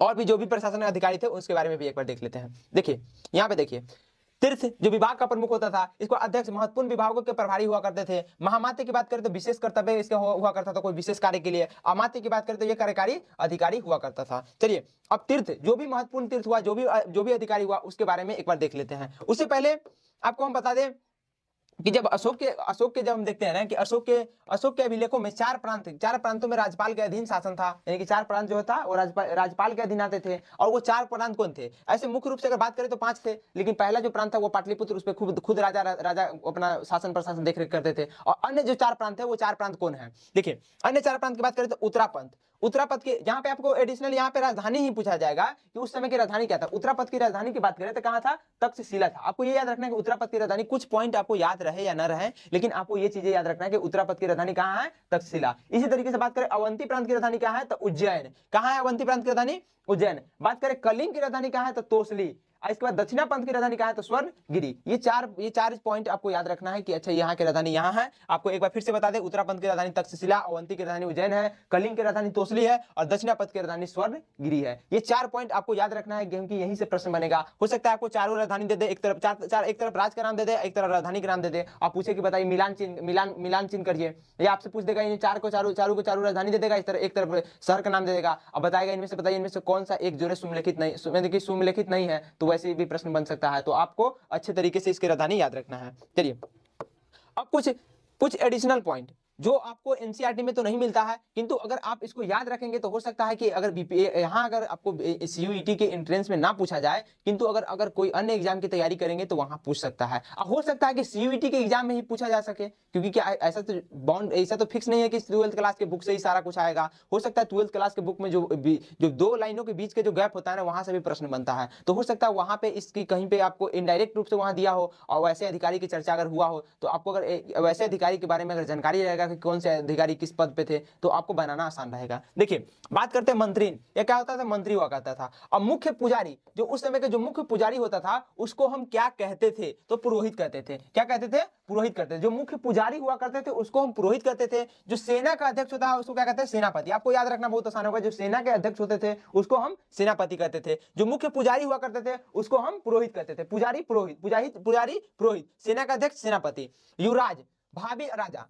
और भी जो भी प्रशासन अधिकारी थे, उसके बारे में भी एक बार देख लेते हैं। देखिए, यहाँ पे देखिए तीर्थ, जो विभाग का प्रमुख होता था, इसको अध्यक्ष महत्वपूर्ण विभागों के प्रभारी हुआ करते थे। महामाते की बात करें तो विशेष कर्तव्य इसका हुआ करता था, कोई विशेष कार्य के लिए। अमाते की बात करें तो ये कार्यकारी अधिकारी हुआ करता था। चलिए, अब तीर्थ, जो भी महत्वपूर्ण तीर्थ हुआ, जो भी जो भी अधिकारी हुआ, उसके बारे में एक बार देख लेते हैं। उससे पहले आपको हम बता दें कि जब अशोक के अशोक के जब हम देखते हैं ना कि अशोक के अशोक के अभिलेखों में चार प्रांत, चार प्रांतों में राज्यपाल के अधीन शासन था, यानी कि चार प्रांत जो था, वो राज्यपाल के अधीन आते थे, और वो चार प्रांत कौन थे? ऐसे मुख्य रूप से अगर बात करें तो पाँच थे, लेकिन पहला जो प्रांत था वो पाटलिपुत्र उस पर खुद खुद राजा राजा अपना शासन, प्रशासन देख करते थे, और अन्य जो चार प्रांत है वो चार प्रांत कौन है? देखिए, अन्य चार प्रांत की बात करें तो उत्तरापंथ उत्तरापथ के जहाँ पे आपको एडिशनल यहाँ पे राजधानी ही पूछा जाएगा कि उस समय की राजधानी क्या था। उत्तरापथ की राजधानी की बात करें तो कहाँ था? तक्षशिला था। आपको ये याद रखना है कि उत्तरापथ की राजधानी, कुछ पॉइंट आपको याद रहे या न रहे, लेकिन आपको ये चीज़ें याद रखना है कि उत्तरापथ की राजधानी कहाँ है? तक्षशिला। इसी तरीके से बात करें, अवंती प्रांत की राजधानी क्या है? तो उज्जैन। कहाँ है अवंती प्रांत की राजधानी? उज्जैन। बात करें कलिंग की राजधानी कहाँ है? तो तोसली। इसके बाद दक्षिणा पंथ की राजधानी कहा है? तो स्वर्ण गिरी ये चार ये चार पॉइंट आपको याद रखना है कि अच्छा यहाँ की राजधानी यहाँ है। आपको एक बार फिर से बता दें उत्तरापंथ की राजधानी तक्षशिला अवंती की राजधानी उज्जैन है कलिंग की राजधानी तोसली है और दक्षिणा पंथ की राजधानी स्वर्ण गिरी है। ये चार पॉइंट आपको याद रखना है क्योंकि यहीं से प्रश्न बनेगा। हो सकता है आपको चारों राजधानी दे दे एक तरफ़ चार, चार एक तरफ़ राज का नाम दे दे एक तरफ़ राजधानी का नाम दे दे। आप पूछे कि बताइए मिलान चिन्ह मिलान मिलान चिन्ह करिए। या आपसे पूछ देगा चार को चारों चारों को चारों राजधानी दे देगा इस तरह एक तरफ़ शहर का नाम दे देगा। अब बताएगा इनमें से बताइए इनमें से कौन सा एक जो है सुमलिखित नहीं सुमलिखित नहीं है। तो वैसे भी प्रश्न बन सकता है तो आपको अच्छे तरीके से इसकी राजधानी याद रखना है। चलिए, अब कुछ कुछ एडिशनल पॉइंट जो आपको एनसीईआरटी में तो नहीं मिलता है, किंतु अगर आप इसको याद रखेंगे तो हो सकता है कि अगर बीपीए यहाँ अगर आपको सीयूईटी के एंट्रेंस में ना पूछा जाए, किंतु अगर अगर कोई अन्य एग्ज़ाम की तैयारी करेंगे तो वहाँ पूछ सकता है। हो सकता है कि सीयूईटी के एग्ज़ाम में ही पूछा जा सके, क्योंकि क्या ऐसा तो बाउंड ऐसा तो फिक्स नहीं है कि ट्वेल्थ क्लास के बुक से ही सारा कुछ आएगा। हो सकता है ट्वेल्थ क्लास के बुक में जो जो दो लाइनों के बीच के जो गैप होता है ना, वहाँ से भी प्रश्न बनता है। तो हो सकता है वहाँ पे इसकी कहीं पे आपको इनडायरेक्ट रूप से वहाँ दिया हो, और वैसे अधिकारी की चर्चा अगर हुआ हो तो आपको अगर वैसे अधिकारी के बारे में अगर जानकारी रहेगा कि कौन से अधिकारी किस पद पे थे तो आपको बनाना आसान रहेगा। देखिए, बात करते हैं मंत्री। ये क्या होता था? मंत्री हुआ करता था। और मुख्य पुजारी, जो उस समय के जो मुख्य पुजारी होता था, उसको हम क्या कहते थे? तो पुरोहित कहते थे। क्या कहते थे? पुरोहित करते थे। जो मुख्य पुजारी हुआ करते थे, उसको हम पुरोहित करते थे। जो सेना का अध्यक्ष होता है उसको क्या कहते हैं? सेनापति। आपको याद रखना बहुत आसान होगा, जो सेना के अध्यक्ष होते थे, उसको हम सेनापति कहते थे। जो मुख्य पुजारी हुआ करते थे, उसको हम पुरोहित कहते थे। पुजारी, पुरोहित, पुजारी पुजारी, पुरोहित। सेना का अध्यक्ष, सेनापति। युवराज, भाभी राजा।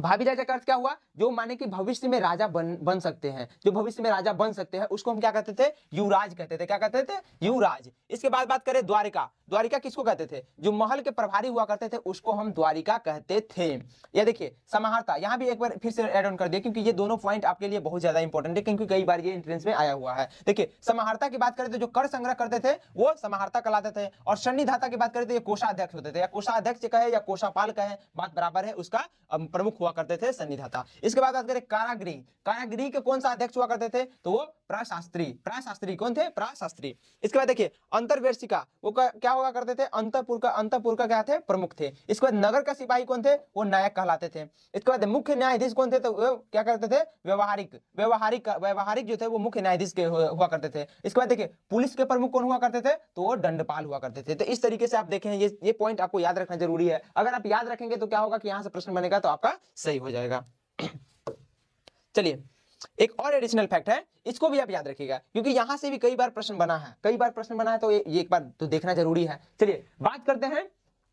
भावी राजा का अर्थ क्या हुआ? जो माने कि भविष्य में राजा बन बन सकते हैं। जो भविष्य में राजा बन सकते हैं, उसको हम क्या कहते थे? युवराज कहते थे। क्या कहते थे? युवराज। इसके बाद बात करें द्वारिका। द्वारिका किसको कहते थे? जो महल के प्रभारी हुआ करते थे, उसको हम द्वारिका कहते थे। ये देखिए, समाहर्ता। यहाँ भी एक बार फिर से एड ऑन कर दिया, क्योंकि ये दोनों पॉइंट आपके लिए बहुत ज़्यादा इंपॉर्टेंट है, क्योंकि कई बार ये इंट्रेंस में आया हुआ है। देखिए, समाहर्ता की बात करें तो जो कर संग्रह करते थे, वो समाहर्ता कहलाते थे। और सन्निधाता की बात करें तो ये कोषाध्यक्ष होते थे। या कोषाध्यक्ष कहे या कोषापाल कहे, बात बराबर है, उसका प्रमुख हुआ करते थे सन्निधाता। इसके बाद बात करें कारागृह। कारागृह के कौन सा अध्यक्ष हुआ करते थे? तो वो प्राशास्त्री प्राशास्त्री, कौन थे? प्राशास्त्री। इसके बाद देखिए, अंतर्वेशिका, वो क्या हुआ करते थे? अंतपुर का अंतपुर का क्या थे? प्रमुख थे। इसके बाद नगर का सिपाही कौन थे? वो नायक कहलाते थे। इसके बाद मुख्य न्यायाधीश कौन थे? तो क्या करते थे? व्यवहारिक व्यवहारिक व्यवहारिक जो थे, वो मुख्य न्यायाधीश के हुआ करते थे। इसके बाद देखिए, पुलिस के प्रमुख कौन हुआ करते थे? तो वो दंडपाल हुआ करते थे। तो इस तरीके से आप देखें, ये ये पॉइंट आपको याद रखना ज़रूरी है। अगर आप याद रखेंगे तो क्या होगा कि यहाँ से प्रश्न बनेगा तो आपका सही हो जाएगा। चलिए एक और एडिशनल फैक्ट है इसको भी आप याद रखिएगा क्योंकि यहाँ से भी कई बार प्रश्न बना है कई बार प्रश्न बना है तो ये, एक बार तो देखना ज़रूरी है। चलिए बात करते हैं।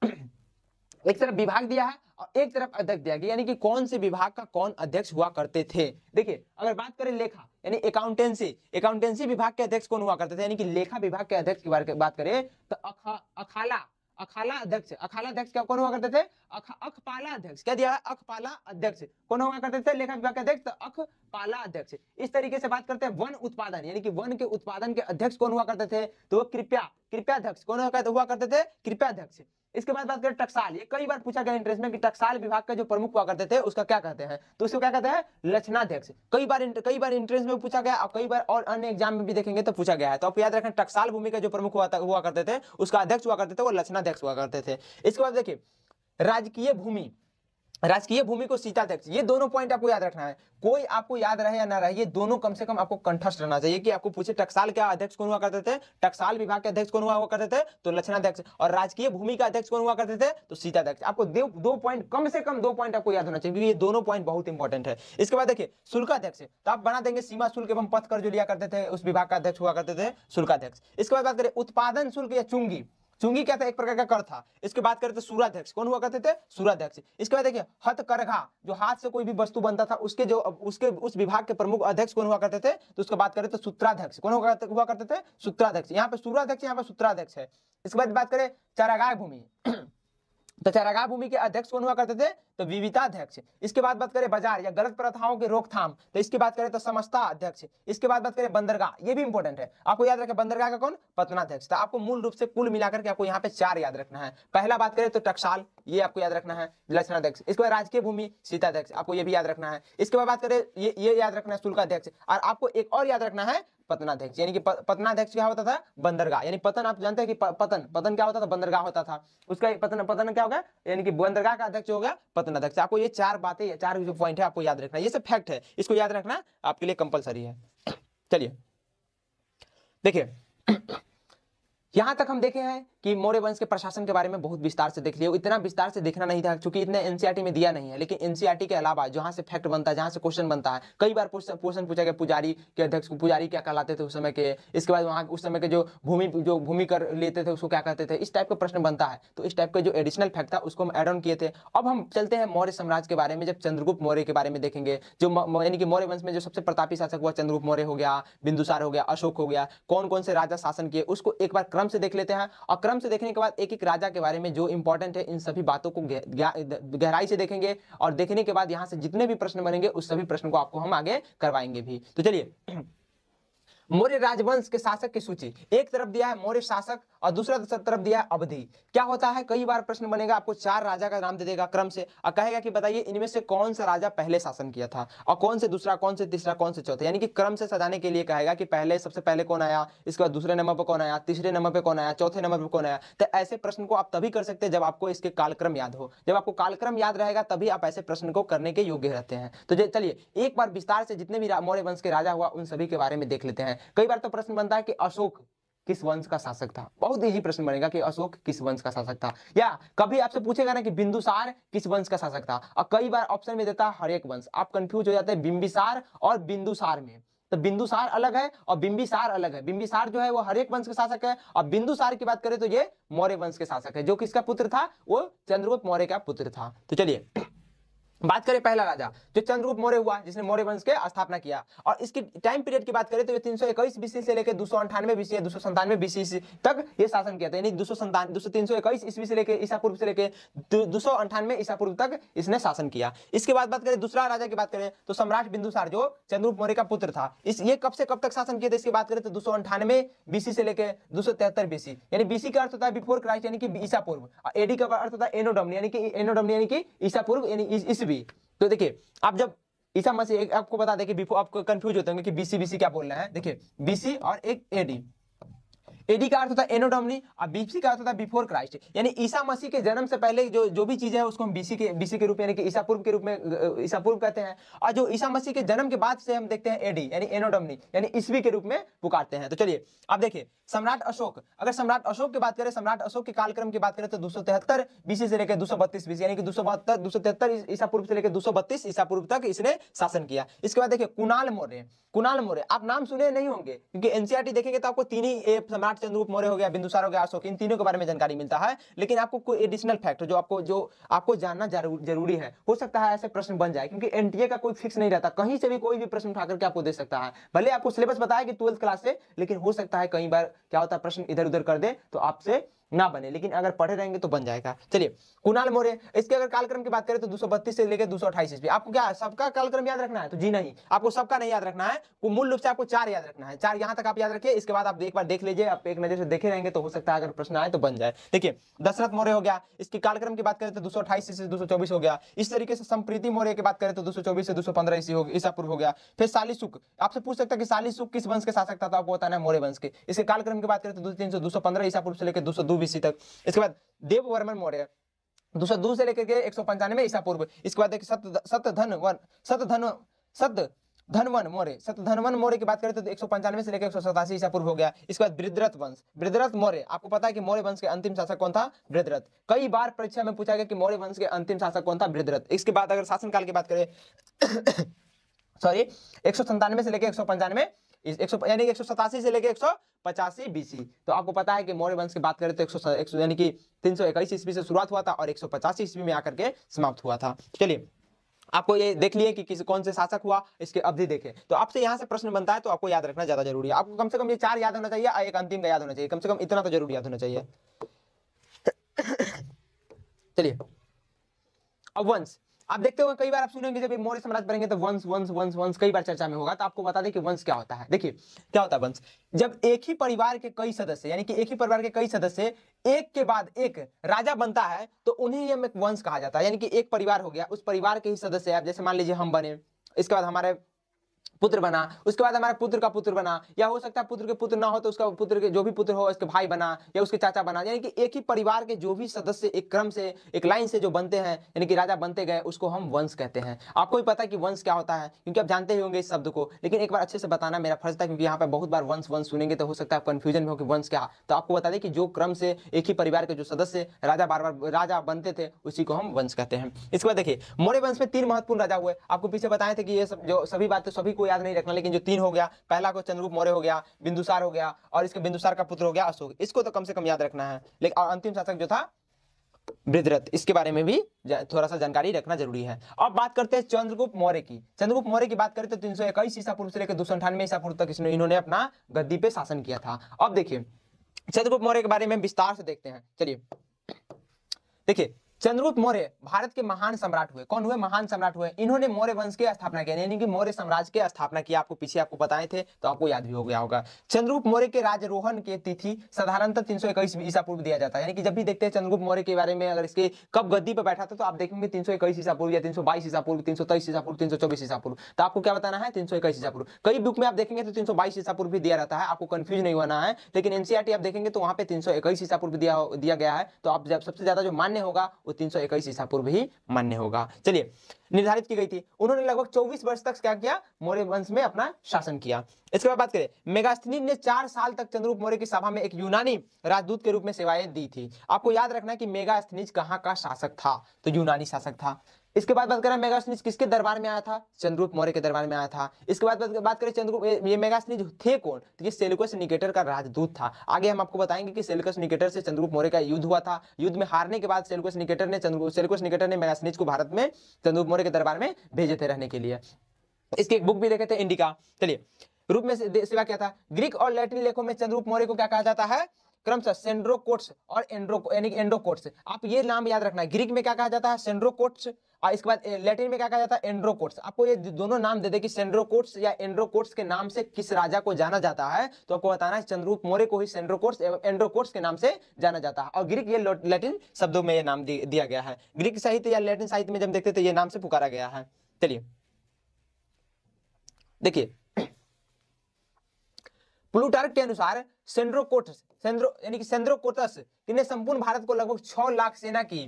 एक तरफ़ विभाग दिया है और एक तरफ़ अध्यक्ष दिया गया यानी कि कौन से विभाग का कौन अध्यक्ष हुआ करते थे। देखिए अगर बात करें लेखा यानी अकाउंटेंसी अकाउंटेंसी विभाग के अध्यक्ष कौन हुआ करते थे? यानी कि लेखा विभाग के अध्यक्ष की बात करें तो अखा अखाला अखाला अध्यक्ष अखाला अध्यक्ष क्या कौन हुआ करते थे? अख अखपाला अध्यक्ष। क्या दिया अखपाला अध्यक्ष। कौन हुआ करते थे? लेखक विभाग के अध्यक्ष तो अखपाला अध्यक्ष। इस तरीके से बात करते हैं वन उत्पादन। यानी कि वन के उत्पादन के अध्यक्ष कौन हुआ करते थे? तो वो कृपया कृपया अध्यक्ष। कौन हुआ करते थे? कृपया अध्यक्ष। इसके बाद बात करें टक्साल। ये कई बार पूछा गया इंटरेस्ट में कि टक्साल विभाग का जो प्रमुख हुआ करते थे उसका क्या कहते हैं? तो उसको क्या कहते हैं? लक्षणाध्यक्ष। कई बार कई बार इंटरेस्ट में पूछा गया और कई बार और अन्य एग्ज़ाम में भी देखेंगे तो पूछा गया है। तो आप याद रखें टक्साल भूमि का जो प्रमुख हुआ, हुआ करते थे उसका अध्यक्ष हुआ करते थे वो लक्षणाध्यक्ष हुआ करते थे। इसके बाद देखिए राजकीय भूमि। राजकीय भूमि को सीताध्यक्ष ये दोनों पॉइंट आपको याद रखना है। कोई आपको याद रहे या ना रहे, ये दोनों कम से कम आपको कंठस्थ रहना चाहिए कि आपको पूछे, टकसाल के अध्यक्ष कौन हुआ करते थे? टक्साल विभाग के अध्यक्ष कौन हुआ करते थे? तो लक्षणाध्यक्ष। और राजकीय भूमि का अध्यक्ष कौन हुआ करते थे? तो सीताध्यक्ष। आपको दो पॉइंट कम से कम दो पॉइंट आपको याद होना चाहिए, क्योंकि ये दोनों पॉइंट बहुत इंपॉर्टेंट है। इसके बाद देखिए, शुल्काध्यक्ष। तो आप बना देंगे सीमा शुल्क एवं पथ कर जो लिया करते थे, उस विभाग का अध्यक्ष हुआ करते थे, शुल्काध्यक्ष। इसके बाद बात करें, उत्पादन शुल्क या चुंगी। चुंगी क्या था? एक प्रकार का कर था। इसके बाद करते सूराध्यक्ष। कौन हुआ करते थे? सूराध्यक्ष। इसके बाद देखिए, हथकरघा, जो हाथ से कोई भी वस्तु बनता था, उसके जो, उसके, उस विभाग के प्रमुख अध्यक्ष कौन हुआ करते थे? तो उसके बात करें तो सूत्राध्यक्ष। कौन हुआ करते थे? सूत्राध्यक्ष। यहाँ पे सूराध्यक्ष, यहाँ पे सूत्राध्यक्ष है। इसके बाद बात करें चारागाह भूमि। तो चारागाह भूमि के अध्यक्ष कौन हुआ करते थे? तो विविताध्यक्ष इसके बाद बात करें बाज़ार या गलत प्रथाओं के रोकथाम तो इसके बात करें तो समस्ता अध्यक्ष। इसके बाद बात करें बंदरगाह, ये भी इंपॉर्टेंट है। आपको याद रखें बंदरगाह का कौन? पतनाध्यक्ष तो आपको मूल रूप से कुल मिलाकर के आपको यहाँ पे चार याद रखना है। पहला बात करें तो टकसाल, ये आपको याद रखना है। लक्षणाध्यक्ष। इसके बाद राजकीय भूमि, सीताध्यक्ष, आपको ये भी याद रखना है। इसके बाद बात करें ये ये याद रखना है शुल्काध्यक्ष और आपको एक और याद रखना है पतनाध्यक्ष। यानी कि पतनाध्यक्ष क्या होता था? बंदरगाह। यानी पतन, आप जानते हैं कि पतन। पतन क्या होता था? बंदरगाह होता था। उसका पतन पतन क्या हो गया? यानी कि बंदरगाह का अध्यक्ष हो गया पतनाध्यक्ष। आपको ये चार बातें, चार जो पॉइंट है, आपको याद रखना ये सब फैक्ट है। इसको याद रखना आपके लिए कंपलसरी है। चलिए। देखिए। यहाँ तक हम देखे हैं कि मौर्य वंश के प्रशासन के बारे में बहुत विस्तार से देख लिया। इतना विस्तार से देखना नहीं था क्योंकि इतने एनसीआरटी में दिया नहीं है। लेकिन एनसीआरटी के अलावा जहाँ से फैक्ट बनता है, जहाँ से क्वेश्चन बनता है, कई बार क्वेश्चन पूछा गया, पुजारी के अध्यक्ष पुजारी क्या कहलाते थे उस समय के, इसके बाद वहाँ उस समय के जो भूमि जो भूमि कर लेते थे, उसको क्या कहते थे? इस टाइप का प्रश्न बनता है। तो इस टाइप का जो एडिशनल फैक्ट था, उसको हम एड ऑन किए थे। अब हम चलते हैं मौर्य साम्राज्य के बारे में, जब चंद्रगुप्त मौर्य के बारे में देखेंगे। जो यानी कि मौर्य वंश में जो सबसे प्रतापी शासक हुआ चंद्रगुप्त मौर्य हो गया, बिंदुसार हो गया, अशोक हो गया कौन कौन से राजा शासन किए, उसको एक बार क्रम से देख लेते हैं। और क्रम से देखने के बाद एक एक राजा के बारे में जो इंपॉर्टेंट है, इन सभी बातों को गहराई से देखेंगे और देखने के बाद यहाँ से जितने भी प्रश्न बनेंगे, उस सभी प्रश्न को आपको हम आगे करवाएँगे भी। तो चलिए। मौर्य राजवंश के शासक की सूची। एक तरफ़ दिया है मौर्य शासक और दूसरा तरफ़ दिया है अवधि। क्या होता है? कई बार प्रश्न बनेगा, आपको चार राजा का नाम दे देगा क्रम से। और कहेगा कि बताइए, इनमें से कौन सा राजा पहले शासन किया था? और कौन से दूसरा, कौन से तीसरा, कौन से चौथा? यानी कि क्रम से सजाने के लिए कहेगा कि पहले, सबसे पहले कौन आया? इसके बाद दूसरे नंबर पर कौन आया? तीसरे नंबर पर कौन आया? चौथे नंबर पर कौन आया? तो ऐसे प्रश्न को आप तभी कर सकते हैं जब आपको इसके कालक्रम याद हो। जब आपको कालक्रम याद रहेगा, तभी आप ऐसे प्रश्न को करने के योग्य रहते हैं। तो चलिए, एक बार विस्तार से जितने भी मौर्य वंश के राजा हुआ, उन सभी के बारे में देख लेते हैं। कई बार तो प्रश्न बनता है कि अशोक किस वंश का शासक था? बहुत इजी प्रश्न बनेगा कि अशोक किस वंश का शासक था? या कभी आपसे पूछेगा ना कि बिंदुसार किस वंश का शासक था? और कई बार ऑप्शन में देता है हरेक वंश। आप कंफ्यूज हो जाते हैं बिंबिसार और बिंदुसार में। तो बिंदुसार अलग है और बिंबिसार अलग है। बिंबिसार जो है वो हरेक वंश का शासक है। और बिंदुसार की बात करें तो ये मौर्य वंश के शासक है, जो किसका पुत्र था? वो चंद्रगुप्त मौर्य का पुत्र था। तो चलिए। बात करें पहला राजा, जो चंद्रगुप्त मौर्य हुआ, जिसने मौर्य वंश के स्थापना किया। और इसकी टाइम पीरियड की बात करें तो ये तीन सौ इक्कीस बीसी से लेकर दो सौ अंठानवे बीसी दो सौ संतानवे बीसी तक ये शासन किया था। यानी दो सौ संतान, दो सौ तीन सौ इक्कीस ईस्वी से लेकर ईसा पूर्व से लेकर दो सौ अंठानवे ईसा पूर्व तक इसने शासन किया। इसके बाद बात करें दूसरा राजा की बात करें तो सम्राट बिंदुसार, जो चंद्रगुप्त मौर्य का पुत्र था, इस, ये कब से कब तक शासन किया था? इसकी बात करें तो दो सौ अंठानवे बीसी से लेकर दो सौ तिहत्तर बीसी यानी बीसी का अर्थ होता है बिफोर क्राइस्ट यानी कि ईसा पूर्व। एडी का अर्थ होता है एनोडम यानी कि एनोडम यानी कि ईसा पूर्व, यानी ईसवी तो देखिए, आप जब ईसा मसीह आपको बता दें कि बिफोर आपको कंफ्यूज होते होंगे कि बीसी बीसी क्या बोलना है। देखिए बीसी और एक एडी एडी का अर्थ होता है एनोडोमनी, और बीसी का अर्थ होता है बिफोर क्राइस्ट यानी ईसा मसीह के जन्म से पहले जो जो भी चीज़ें है, उसको हम बीसी के बीसी के रूप कि ईसा पूर्व के रूप में ईसा पूर्व कहते हैं। और जो ईसा मसीह के जन्म के बाद से हम देखते हैं एडी यानी एनोडोमनी, यानी ईसवी के रूप में पुकारते हैं। तो चलिए, आप देखिए, सम्राट अशोक, अगर सम्राट अशोक की बात करें, सम्राट अशोक के कालक्रम की बात करें तो दो सौ तिहत्तर बीसी से लेकर दो सौ बत्तीस बीसी यानी कि दो सौ बहत्तर, दो सौ तिहत्तर ईसा पूर्व से लेकर दो सौ बत्तीस ईसा पूर्व तक इसने शासन किया। इसके बाद देखिए, कुणाल मौर्य कुणाल मौर्य, आप नाम सुने नहीं होंगे, क्योंकि एनसीआरटी देखेंगे तो आपको तीन ही सम्राट चंद्रगुप्त मौर्य हो गया बिंदुसार हो गया अशोक इन तीनों के बारे में जानकारी मिलता है। लेकिन आपको कोई एडिशनल फैक्ट जो आपको जो आपको जानना ज़रूरी है, हो सकता है ऐसे प्रश्न बन जाए, क्योंकि एनटीए का कोई फिक्स नहीं रहता। कहीं से भी कोई भी प्रश्न उठा करके आपको दे सकता है। भले आपको सिलेबस बताया कि ट्वेल्थ क्लास से, लेकिन हो सकता है कई बार क्या होता है, प्रश्न इधर उधर कर दे तो आपसे ना बने, लेकिन अगर पढ़े रहेंगे तो बन जाएगा। चलिए, कुणाल मौर्य इसके अगर कालक्रम की बात करें तो 232 से लेकर 228 ईस्वी। आपको क्या, सबका कालक्रम याद रखना है? तो जी नहीं, आपको सबका नहीं याद रखना है। मूल रूप से आपको चार याद रखना है। चार यहाँ तक आप याद रखिए, इसके बाद आप एक बार देख लीजिए, आप एक नज़र से देखे रहेंगे तो हो सकता है अगर प्रश्न आए तो बन जाए। देखिए, दशरथ मौर्य हो गया, इसकी कालक्रम की बात करें तो दो से दो हो गया। इस तरीके से संप्रीति मौर्य की बात करें तो दो सौ चौबीस से दो सौ ईसी हो ईसा पूर्व हो गया। फिर सालिसुक आपसे पूछ सकता है कि सालिसुक किस वंश के शासक था? तो आपको बताना है मौर्य वंश के। इसके कालक्रम की बात करें तो तीन सौ दो पंद्रह ईसा पूर्व से लेकर दो दो बीसी तक। इसके बाद देववर्मन मौर्य। दूसरा दो से लेकर के एक सौ पंचानवे ईसा पूर्व। इसके बाद सत्य धन वन सत्य धन सत्य धनवन मौर्य। सतधनवन मौर्य की बात करें तो एक सौ पंचानवे से लेकर एक सौ सतासी ईसा पूर्व हो गया। इसके बाद वृद्रथ वंश। वृद्रथ मौर्य। आपको पता है कि मौर्य वंश के अंतिम शासक कौन था? वृद्रथ। कई बार परीक्षा में पूछा गया कि मौर्य वंश के अंतिम शासक कौन था? वृद्रथ। इसके बाद अगर शासनकाल की बात करें सॉरी एक सौ संतानवे से लेकर एक सौ पंचानवे यानी एक सौ सतासी से लेकर एक सौ पचासी बीसी तो आपको पता है कि मौर्य वंश की बात करें तो एक सौ यानी कि तीन सौ इक्कीस ईस्वी से शुरुआत हुआ था और एक सौ पचासी ईस्वी में आकर के समाप्त हुआ था। चलिए, आपको ये देख लिए कि किसी, कौन से शासक हुआ, इसके अवधि देखे। तो आपसे यहाँ से प्रश्न बनता है तो आपको याद रखना ज़्यादा ज़रूरी है। आपको कम से कम ये चार याद होना चाहिए, एक अंतिम का याद होना चाहिए। कम से कम इतना तो ज़रूर याद होना चाहिए। चलिए, अब वंश आप देखते हो कई बार आप सुनेंगे, जब मौर्य साम्राज्य बनेंगे तो वंश वंश वंश वंश, कई बार चर्चा में होगा तो आपको बता दें कि वंश क्या होता है। देखिए, क्या होता है वंश? जब एक ही परिवार के कई सदस्य, यानी कि एक ही परिवार के कई सदस्य एक के बाद एक राजा बनता है तो उन्हें हम एक वंश कहा जाता है। यानी कि एक परिवार हो गया, उस परिवार के ही सदस्य आप, जैसे मान लीजिए हम बने, इसके बाद हमारे पुत्र बना, उसके बाद हमारे पुत्र का पुत्र बना, या हो सकता है पुत्र के पुत्र ना हो तो उसका पुत्र के जो भी पुत्र हो उसके भाई बना, या उसके चाचा बना। यानी कि एक ही परिवार के जो भी सदस्य एक क्रम से, एक लाइन से जो बनते हैं, यानी कि राजा बनते गए, उसको हम वंश कहते हैं। आपको भी पता है कि वंश क्या होता है, क्योंकि आप जानते ही होंगे इस शब्द को। लेकिन एक बार अच्छे से बताना मेरा फ़र्ज़ था, क्योंकि यहाँ पर बहुत बार वंश वंश सुनेंगे तो हो सकता है कन्फ्यूज़न में हो कि वंश क्या। तो आपको बता दें कि जो क्रम से एक ही परिवार के जो सदस्य, राजा बार बार राजा बनते थे, उसी को हम वंश कहते हैं। इसके बाद देखिए, मौर्य वंश में तीन महत्वपूर्ण राजा हुए। आपको पीछे बताए थे कि ये सब, जो सभी बातें सभी को याद नहीं रखना, लेकिन जो तीन हो गया, पहला को चंद्रगुप्त मौर्य हो गया, बिंदुसार हो गया, और इसके बिंदुसार का पुत्र हो गया अशोक। इसको तो कम से कम याद रखना है। लेकिन और अंतिम शासक जो था वृद्रथ इसके बारे में भी थोड़ा सा जानकारी रखना ज़रूरी है। अब बात करते हैं चंद्रगुप्त मौर्य की। चंद्रगुप्त मौर्य की बात करें तो तीन सौ इक्कीस ईसा पूर्व से लेकर दो सौ अंठानवे ईसा पूर्व तक इन्होंने अपना गद्दी पे शासन किया था। अब देखिए, चंद्रगुप्त मौर्य के बारे में विस्तार से देखते हैं। चलिए, देखिए चंद्रगुप्त मौर्य भारत के महान सम्राट हुए। कौन हुए? महान सम्राट हुए। इन्होंने मौर्य वंश की स्थापना की, यानी कि मौर्य साम्राज्य की स्थापना की। आपको पीछे आपको बताए थे तो आपको याद भी हो गया होगा। चंद्रगुप्त मौर्य के राजरोहन की तिथि साधारणतः तीन सौ इक्कीस ईसा पूर्व दिया जाता है। यानी कि जब भी देखते हैं चंद्रगुप्त मौर्य के बारे में, अगर इसके कब गद्दी पर बैठा था तो आप देखेंगे तीन सौ इक्कीस ईसा पूर्व या तीन सौ बाईस ईसा पूर्व, तीन सौ तेईस ईसा पूर्व, तीन सौ चौबीस ईसा पूर्व। तो आपको क्या बताना है? तीन सौ इक्कीस ईसा पूर्व। कई बुक में आप देखेंगे तो तीन सौ बाईस ईसा पूर्व भी दिया रहता है। आपको कंफ्यूज नहीं होना है, लेकिन एनसीआरटी आप देखेंगे तो वहाँ पे तीन सौ इक्कीस ईसा पूर्व दिया गया है। तो आप जब सबसे ज़्यादा जो मान्य होगा वो तीन सौ इक्कीस ईसा पूर्व ही मान्य होगा। चलिए, निर्धारित की गई थी। उन्होंने लगभग 24 वर्ष तक क्या किया? मौर्य वंश में अपना शासन किया। इसके बाद बात करें मेगास्थनी ने चार साल तक चंद्रगुप्त मौर्य की सभा में एक यूनानी राजदूत के रूप में सेवाएँ दी थी। आपको याद रखना कि मेगास्थनीज कहाँ का शासक था? तो यूनानी शासक था। इसके बाद बात करें मेगास्निज किसके दरबार में आया था? चंद्रगुप्त मौर्य के दरबार में आया था। इसके बाद बात करें चंद्रगुप्त, ये मेगास्निज थे कौन? तो ये सेलुकस निकेटर का राजदूत था। आगे हम आपको बताएँगे कि सेलुकस निकेटर से चंद्रगुप्त मौर्य का युद्ध हुआ था। युद्ध में हारने के बाद सेलुकस निकेटर ने सेलुकस निकेटर ने मेगास्निज को भारत में चंद्रगुप्त मौर्य के दरबार में भेजे थे रहने के लिए। इसकी एक बुक भी देखे थे, इंडिका। चलिए, रूप में सेवा क्या था? ग्रीक और लैटिन लेखों में चंद्रगुप्त मौर्य को क्या कहा जाता है? सेंड्रोकोट्स और एंड्रो यानी एंड्रोकोट्स। आप ये नाम याद रखना है। ग्रीक में क्या कहा जाता है? सेंड्रोकोट्स। और इसके बाद लैटिन में क्या कहा जाता है? एंड्रोकोट्स आपको ये दोनों नाम दे दे कि सेंड्रोकोट्स या एंड्रोकोट्स के नाम से किस राजा को जाना जाता है। तो आपको बताना है, चंद्रगुप्त मौर्य को ही सेंड्रोकोट्स एवं एंड्रोकोट्स के नाम से जाना जाता है। और ग्रीक ये लैटिन शब्दों में ये नाम दिया गया है। ग्रीक साहित्य या लैटिन साहित्य में जब देखते तो ये नाम से पुकारा गया है। चलिए। देखिए। प्लूटार्क के अनुसार सेंड्रोकोटस सेंड्रो यानी कि सेंड्रोकोटस इन्हें संपूर्ण भारत को लगभग छह लाख सेना की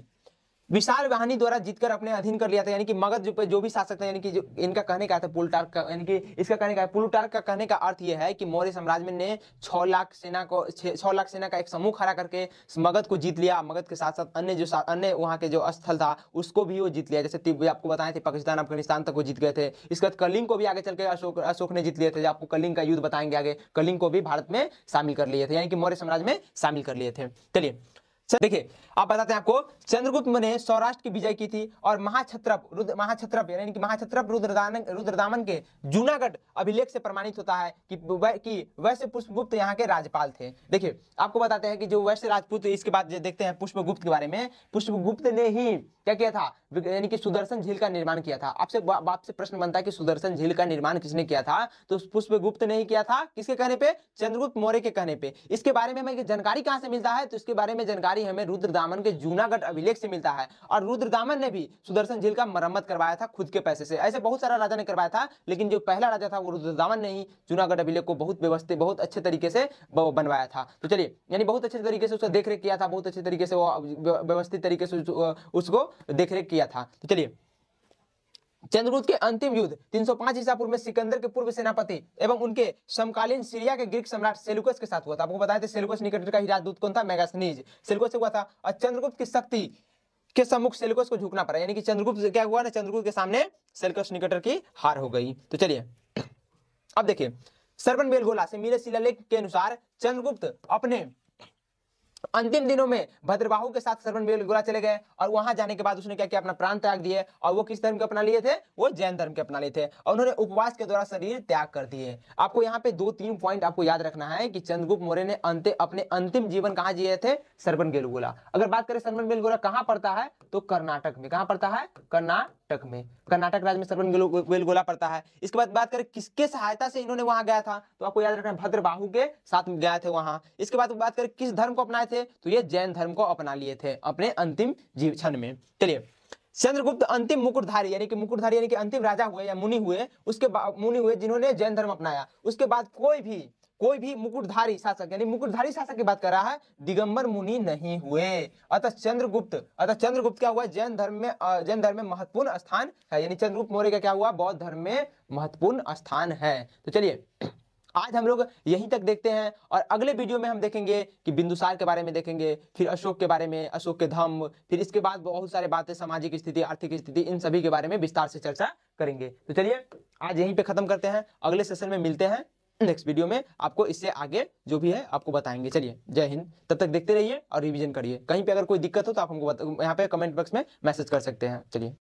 विशाल वाहनी द्वारा जीतकर अपने अधीन कर लिया था यानी कि मगध जो, जो भी शासक था यानी कि इनका कहने का था पुलटार्क का यानी कि इसका कहने का पुलटार्क का कहने का अर्थ यह है कि मौर्य साम्राज्य ने छह लाख सेना को छह लाख सेना का एक समूह खड़ा करके मगध को जीत लिया। मगध के साथ साथ अन्य जो अन्य वहाँ के जो स्थल था उसको भी वो जीत लिया। जैसे आपको बताए थे पाकिस्तान अफ़गानिस्तान तक वो जीत गए थे। इसके बाद कलिंग को भी आगे चल के अशोक अशोक ने जीत लिए थे। आपको कलिंग का युद्ध बताएँगे आगे कलिंग को भी भारत में शामिल कर लिए थे यानी कि मौर्य साम्राज्य में शामिल कर लिए थे। चलिए देखिए, आप बताते हैं आपको, चंद्रगुप्त ने सौराष्ट्र की विजय की थी और महाछत्रप रुद्र, महाछत्रप, यानी कि महाछत्रप रुद्रदान रुद्रदामन के जूनागढ़ अभिलेख से प्रमाणित होता है कि कि वैसे पुष्पगुप्त यहाँ के राज्यपाल थे। देखिए, आपको बताते हैं कि जो वैसे राजपूत इसके बाद देखते हैं पुष्पगुप्त के बारे में, पुष्पगुप्त ने ही क्या किया था? यानी कि सुदर्शन झील का निर्माण किया था। आपसे आपसे प्रश्न बनता है कि सुदर्शन झील का निर्माण किसने किया था? तो पुष्पगुप्त ने ही किया था। किसके कहने पे? चंद्रगुप्त मौर्य के कहने पे। इसके बारे में जानकारी कहाँ से मिलता है? तो इसके बारे में जानकारी हमें रुद्रदामन के जूनागढ़ अभिलेख से मिलता है। और रुद्रदामन ने भी सुदर्शन झील का मरम्मत करवाया था खुद के पैसे से। ऐसे बहुत सारा राजा ने करवाया था, लेकिन जो पहला राजा था वो रुद्रदामन ने ही जूनागढ़ अभिलेख को बहुत व्यवस्थित, बहुत अच्छे तरीके से बनवाया था। तो चलिए, यानी बहुत अच्छे तरीके से उसका देखरेख किया था, बहुत अच्छे तरीके से वो व्यवस्थित तरीके से उसको देखरेख किया था। तो चलिए चंद्रगुप्त के अंतिम युद्ध 305 ईसा पूर्व में सिकंदर के पूर्व सेनापति एवं उनके समकालीन सीरिया के ग्रीक सम्राट सेलुकस के साथ हुआ था। आपको बताया था सेलुकस निकट का ही राजदूत कौन था? मेगासनीज। सेलुकस से हुआ था। और चंद्रगुप्त की शक्ति के सम्मुख सेलुकस को झुकना पड़ा। यानी कि चंद्रगुप्त क्या हुआ ना? चंद्रगुप्त के सामने सेलुकस निकटर की हार हो गई। तो चलिए, अब देखिए, सरबन बेलगोला से मीरे शिलालेख के अनुसार चंद्रगुप्त अपने अंतिम दिनों में भद्रबाहु के साथ सरवन बेलगोला चले गए और वहाँ जाने के बाद उसने क्या किया? अपना प्राण त्याग दिए। और वो किस धर्म के अपना लिए थे? वो जैन धर्म के अपना लिए थे। और उन्होंने उपवास के द्वारा शरीर त्याग कर दिए। आपको यहाँ पे दो तीन पॉइंट आपको याद रखना है कि चंद्रगुप्त मौर्य ने अंत, अपने अंतिम जीवन कहाँ जिए थे? सरवन बेलगोला अगर बात करें सरवन बेलगोला कहाँ पड़ता है? तो कर्नाटक में। कहाँ पड़ता है? कर्नाटक में। कर्नाटक राज्य में सरवन बेलगोला पड़ता है। इसके बाद बात करें किसके सहायता से इन्होंने वहाँ गया था तो आपको याद रखना भद्रबाहु के साथ गए थे वहाँ। इसके बाद बात करें किस धर्म को अपनाए थे तो ये जैन धर्म को अपना लिए थे, अपने अंतिम जीव क्षण में। चलिए, चंद्रगुप्त अंतिम मुकुटधारी, यानी कि मुकुटधारी, यानी कि अंतिम राजा हुए या मुनि हुए, उसके मुनि हुए जिन्होंने जैन धर्म अपनाया। उसके बाद कोई भी कोई भी मुकुटधारी शासक, यानी मुकुटधारी शासक की बात कर रहा है, दिगंबर मुनि नहीं हुए। अतः चंद्रगुप्त अतः चंद्रगुप्त क्या हुआ? जैन धर्म में जैन धर्म में महत्वपूर्ण स्थान है, यानी चंद्रगुप्त मौर्य का क्या हुआ? बौद्ध धर्म में महत्वपूर्ण स्थान है। तो चलिए, आज हम लोग यहीं तक देखते हैं, और अगले वीडियो में हम देखेंगे कि बिंदुसार के बारे में देखेंगे, फिर अशोक के बारे में, अशोक के धम्म, फिर इसके बाद बहुत सारे बातें, सामाजिक स्थिति, आर्थिक स्थिति, इन सभी के बारे में विस्तार से चर्चा करेंगे। तो चलिए, आज यहीं पे खत्म करते हैं, अगले सेशन में मिलते हैं। नेक्स्ट वीडियो में आपको इससे आगे जो भी है, आपको बताएँगे। चलिए, जय हिंद। तब तक देखते रहिए और रिवीजन करिए। कहीं पे अगर कोई दिक्कत हो तो आप हमको यहाँ पे कमेंट बॉक्स में मैसेज कर सकते हैं। चलिए।